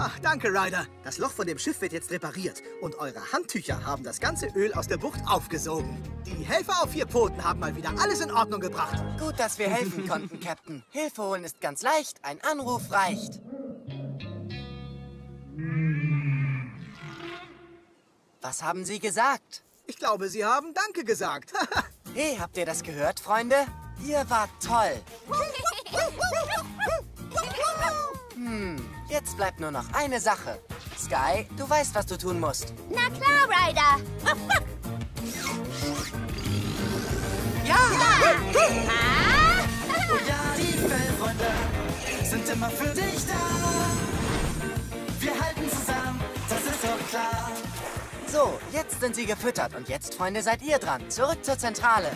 Ach, danke, Ryder. Das Loch von dem Schiff wird jetzt repariert. Und eure Handtücher haben das ganze Öl aus der Bucht aufgesogen. Die Helfer auf vier Pfoten haben mal wieder alles in Ordnung gebracht. Gut, dass wir helfen konnten, Captain. Hilfe holen ist ganz leicht. Ein Anruf reicht. Was haben Sie gesagt? Ich glaube, Sie haben Danke gesagt. hey, habt ihr das gehört, Freunde? Ihr wart toll. Hm, jetzt bleibt nur noch eine Sache. Sky, du weißt, was du tun musst. Na klar, Ryder. Ja! Oh ja, die Fellfreunde sind immer für dich da. Wir halten zusammen, das ist doch klar. So, jetzt sind sie gefüttert und jetzt, Freunde, seid ihr dran. Zurück zur Zentrale.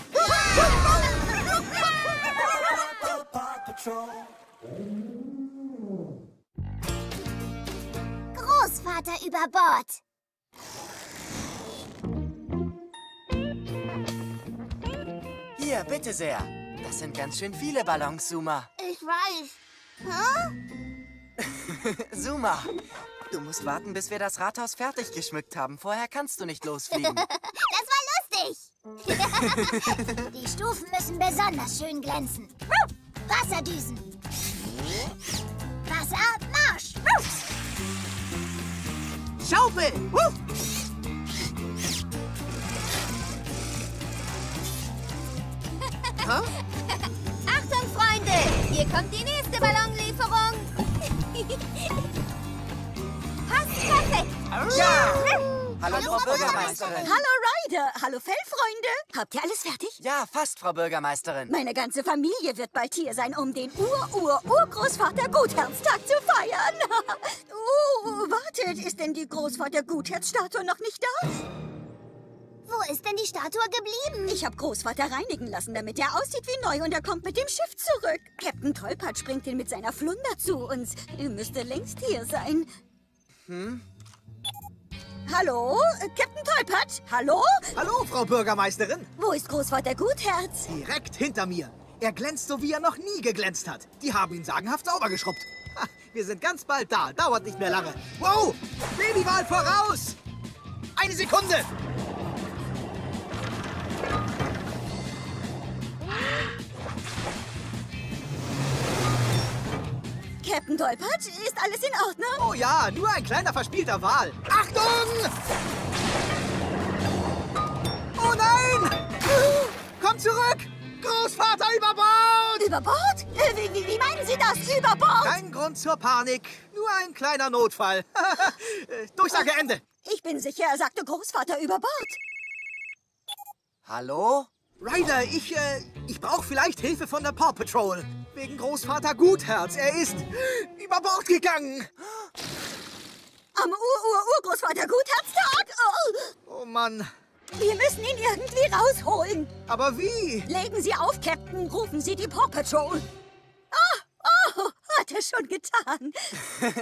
Großvater über Bord. Hier, bitte sehr. Das sind ganz schön viele Ballons, Suma. Ich weiß. Hä? Suma, du musst warten, bis wir das Rathaus fertig geschmückt haben. Vorher kannst du nicht losfliegen. Das war lustig. Die Stufen müssen besonders schön glänzen. Wasserdüsen. Wasser, Marsch. Schaufel! Wuff! Achtung, Freunde! Hier kommt die nächste Ballonlieferung. Passt perfekt. Ja! Hallo, Frau Bürgermeisterin. Hallo Ryder, hallo Fellfreunde. Habt ihr alles fertig? Ja, fast, Frau Bürgermeisterin. Meine ganze Familie wird bald hier sein, um den Ur-Ur-Urgroßvater Gutherztag zu feiern. oh, wartet, ist denn die Großvater Gutherzstatue noch nicht da? Wo ist denn die Statue geblieben? Ich habe Großvater reinigen lassen, damit er aussieht wie neu und er kommt mit dem Schiff zurück. Captain Tollpatsch bringt ihn mit seiner Flunder zu uns. Er müsste längst hier sein. Hm? Hallo? Äh, Captain Tollpatsch? Hallo? Hallo, Frau Bürgermeisterin. Wo ist Großvater Gutherz? Direkt hinter mir. Er glänzt so, wie er noch nie geglänzt hat. Die haben ihn sagenhaft sauber geschrubbt. Ha, wir sind ganz bald da. Dauert nicht mehr lange. Wow! Babywal voraus! Eine Sekunde! Captain Tollpatsch, ist alles in Ordnung? Oh ja, nur ein kleiner verspielter Wal. Achtung! Oh nein! Komm zurück! Großvater über Bord! Über Bord? Äh, wie, wie, wie meinen Sie das? Über Bord? Kein Grund zur Panik. Nur ein kleiner Notfall. Durchsage Ende. Ich bin sicher, er sagte Großvater über Bord. Hallo? Ryder, ich, äh, ich brauche vielleicht Hilfe von der Paw Patrol. Wegen Großvater Gutherz. Er ist über Bord gegangen. Am Ur-Ur-Urgroßvater Gutherztag? Oh. Oh Mann. Wir müssen ihn irgendwie rausholen. Aber wie? Legen Sie auf, Captain. Rufen Sie die Paw Patrol. Ah, oh, hat er schon getan.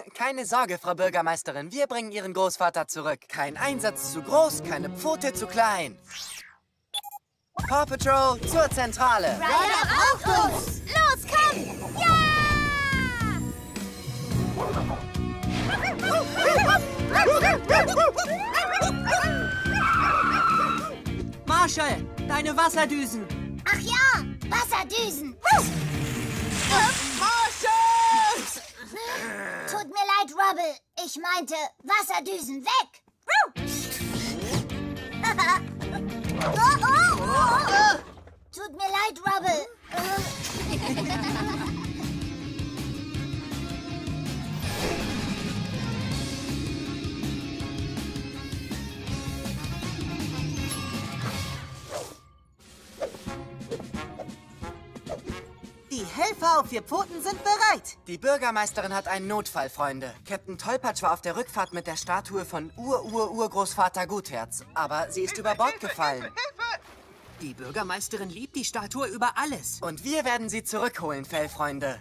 Keine Sorge, Frau Bürgermeisterin. Wir bringen Ihren Großvater zurück. Kein Einsatz zu groß, keine Pfote zu klein. Paw Patrol zur Zentrale. Ryder, auf uns! Los, komm! Ja! Marshall, deine Wasserdüsen. Ach ja, Wasserdüsen. Marshall! Tut mir leid, Rubble. Ich meinte Wasserdüsen weg. oh, Oh, tut mir leid, Rubble. Die Helfer auf vier Pfoten sind bereit. Die Bürgermeisterin hat einen Notfall, Freunde. Captain Tolpatsch war auf der Rückfahrt mit der Statue von Ur-Ur-Urgroßvater Gutherz, aber sie ist Hilfe, über Bord Hilfe, gefallen. Hilfe, Hilfe! Die Bürgermeisterin liebt die Statue über alles. Und wir werden sie zurückholen, Fellfreunde.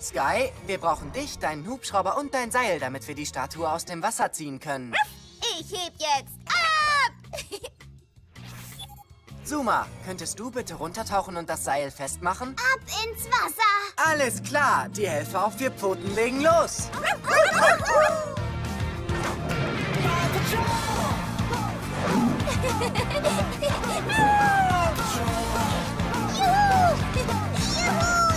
Sky, wir brauchen dich, deinen Hubschrauber und dein Seil, damit wir die Statue aus dem Wasser ziehen können. Ich heb jetzt ab! Zuma, könntest du bitte runtertauchen und das Seil festmachen? Ab ins Wasser! Alles klar, die Helfer auf vier Pfoten legen los. Yoo! Yoo!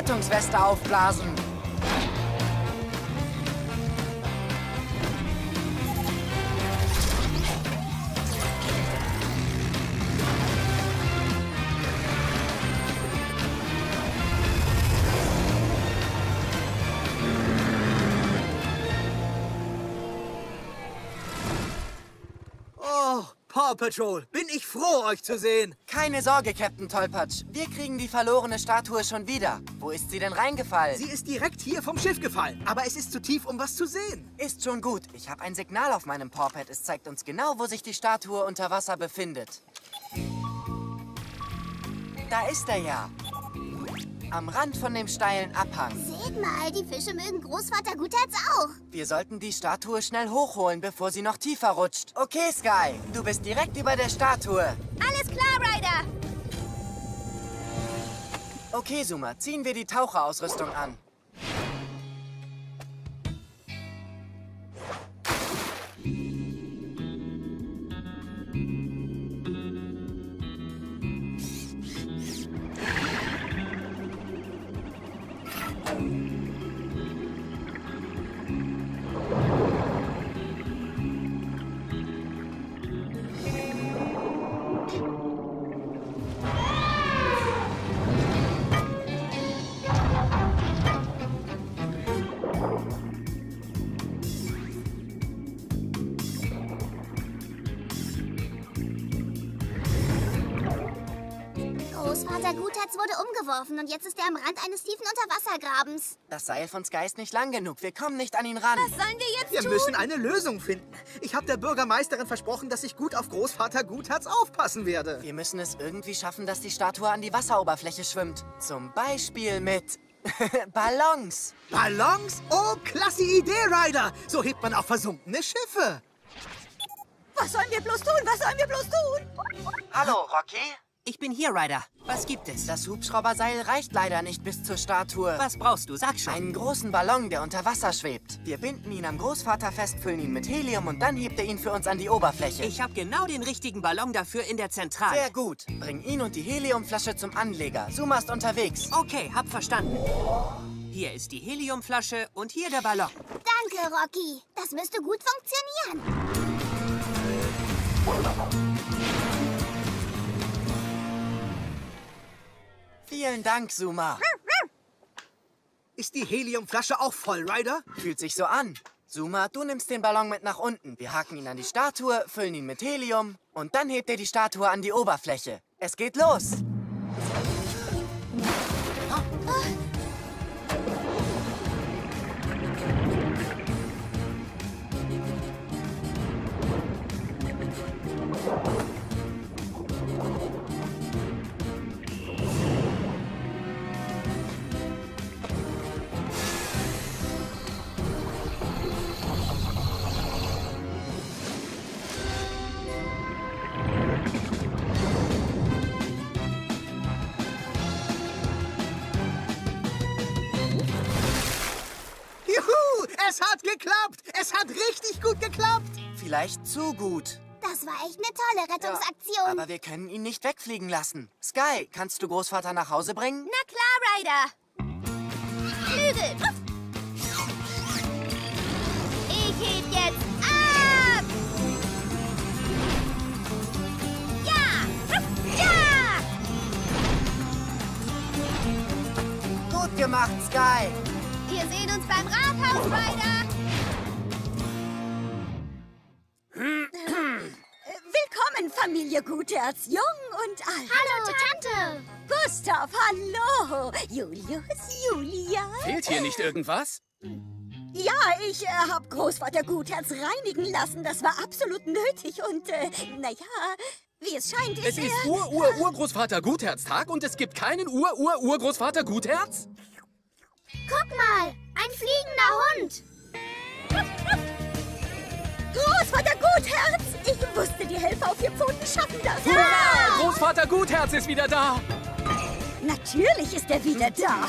Rettungsweste aufblasen. Paw Patrol, bin ich froh, euch zu sehen. Keine Sorge, Captain Tollpatsch. Wir kriegen die verlorene Statue schon wieder. Wo ist sie denn reingefallen? Sie ist direkt hier vom Schiff gefallen, aber es ist zu tief, um was zu sehen. Ist schon gut. Ich habe ein Signal auf meinem Pawpad. Es zeigt uns genau, wo sich die Statue unter Wasser befindet. Da ist er ja. Am Rand von dem steilen Abhang. Seht mal, die Fische mögen Großvater Guterz auch. Wir sollten die Statue schnell hochholen, bevor sie noch tiefer rutscht. Okay, Sky. Du bist direkt über der Statue. Alles klar, Ryder. Okay, Zuma, ziehen wir die Taucherausrüstung an. Wurde umgeworfen und jetzt ist er am Rand eines tiefen Unterwassergrabens. Das Seil von Sky ist nicht lang genug. Wir kommen nicht an ihn ran. Was sollen wir jetzt Wir tun? müssen eine Lösung finden. Ich habe der Bürgermeisterin versprochen, dass ich gut auf Großvater Gutherz aufpassen werde. Wir müssen es irgendwie schaffen, dass die Statue an die Wasseroberfläche schwimmt. Zum Beispiel mit Ballons. Ballons? Oh, klasse Idee, Ryder. So hebt man auch versunkene Schiffe. Was sollen wir bloß tun? Was sollen wir bloß tun? Hallo, Rocky? Ich bin hier, Ryder. Was gibt es? Das Hubschrauberseil reicht leider nicht bis zur Statue. Was brauchst du? Sag schon. Einen großen Ballon, der unter Wasser schwebt. Wir binden ihn am Großvater fest, füllen ihn mit Helium und dann hebt er ihn für uns an die Oberfläche. Ich habe genau den richtigen Ballon dafür in der Zentrale. Sehr gut. Bring ihn und die Heliumflasche zum Anleger. Zuma ist unterwegs. Okay, hab verstanden. Hier ist die Heliumflasche und hier der Ballon. Danke, Rocky. Das müsste gut funktionieren. Vielen Dank, Suma. Ist die Heliumflasche auch voll, Ryder? Fühlt sich so an. Suma, du nimmst den Ballon mit nach unten. Wir haken ihn an die Statue, füllen ihn mit Helium und dann hebt er die Statue an die Oberfläche. Es geht los. Oh. Es hat geklappt! Es hat richtig gut geklappt! Vielleicht zu gut. Das war echt eine tolle Rettungsaktion. Aber wir können ihn nicht wegfliegen lassen. Sky, kannst du Großvater nach Hause bringen? Na klar, Ryder. Flügel. Ich heb jetzt ab. Ja. Ja. Gut gemacht, Sky. Wir sehen uns beim Rathaus, Ryder. Willkommen, Familie Guterz, jung und alt. Hallo, Tante. Gustav, hallo. Julius, Julia. Fehlt hier nicht irgendwas? Ja, ich äh, habe Großvater Guterz reinigen lassen. Das war absolut nötig und, äh, naja, wie es scheint, ist Es ist er... Ur-Ur-Urgroßvater Gutherztag und es gibt keinen Ur-Ur-Urgroßvater Gutherz? Guck mal, ein fliegender Hund. Großvater Guterz! Ich wusste, die Helfer auf vier Pfoten schaffen das. Hurra! Großvater Gutherz ist wieder da! Natürlich ist er wieder da.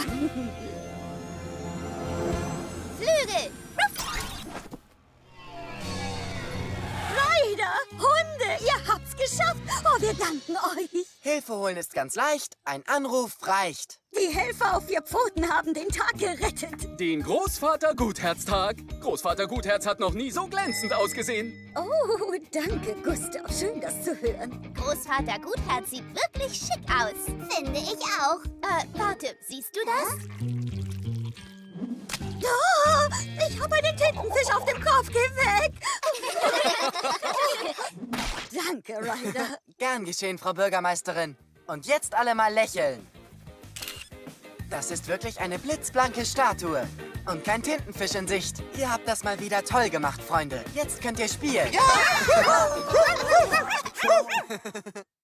Flügel. Ryder, Hunde, ihr habt's geschafft. Oh, wir danken euch. Hilfe holen ist ganz leicht. Ein Anruf reicht. Die Helfer auf vier Pfoten haben den Tag gerettet. Den Großvater Gutherztag. Großvater Gutherz hat noch nie so glänzend ausgesehen. Oh, danke, Gustav. Schön, das zu hören. Großvater Gutherz sieht wirklich schick aus. Finde ich auch. Äh, warte, siehst du das? Oh, ich habe einen Tintenfisch auf dem Kopf. Geh weg. danke, Ryder. Gern geschehen, Frau Bürgermeisterin. Und jetzt alle mal lächeln. Das ist wirklich eine blitzblanke Statue. Und kein Tintenfisch in Sicht. Ihr habt das mal wieder toll gemacht, Freunde. Jetzt könnt ihr spielen.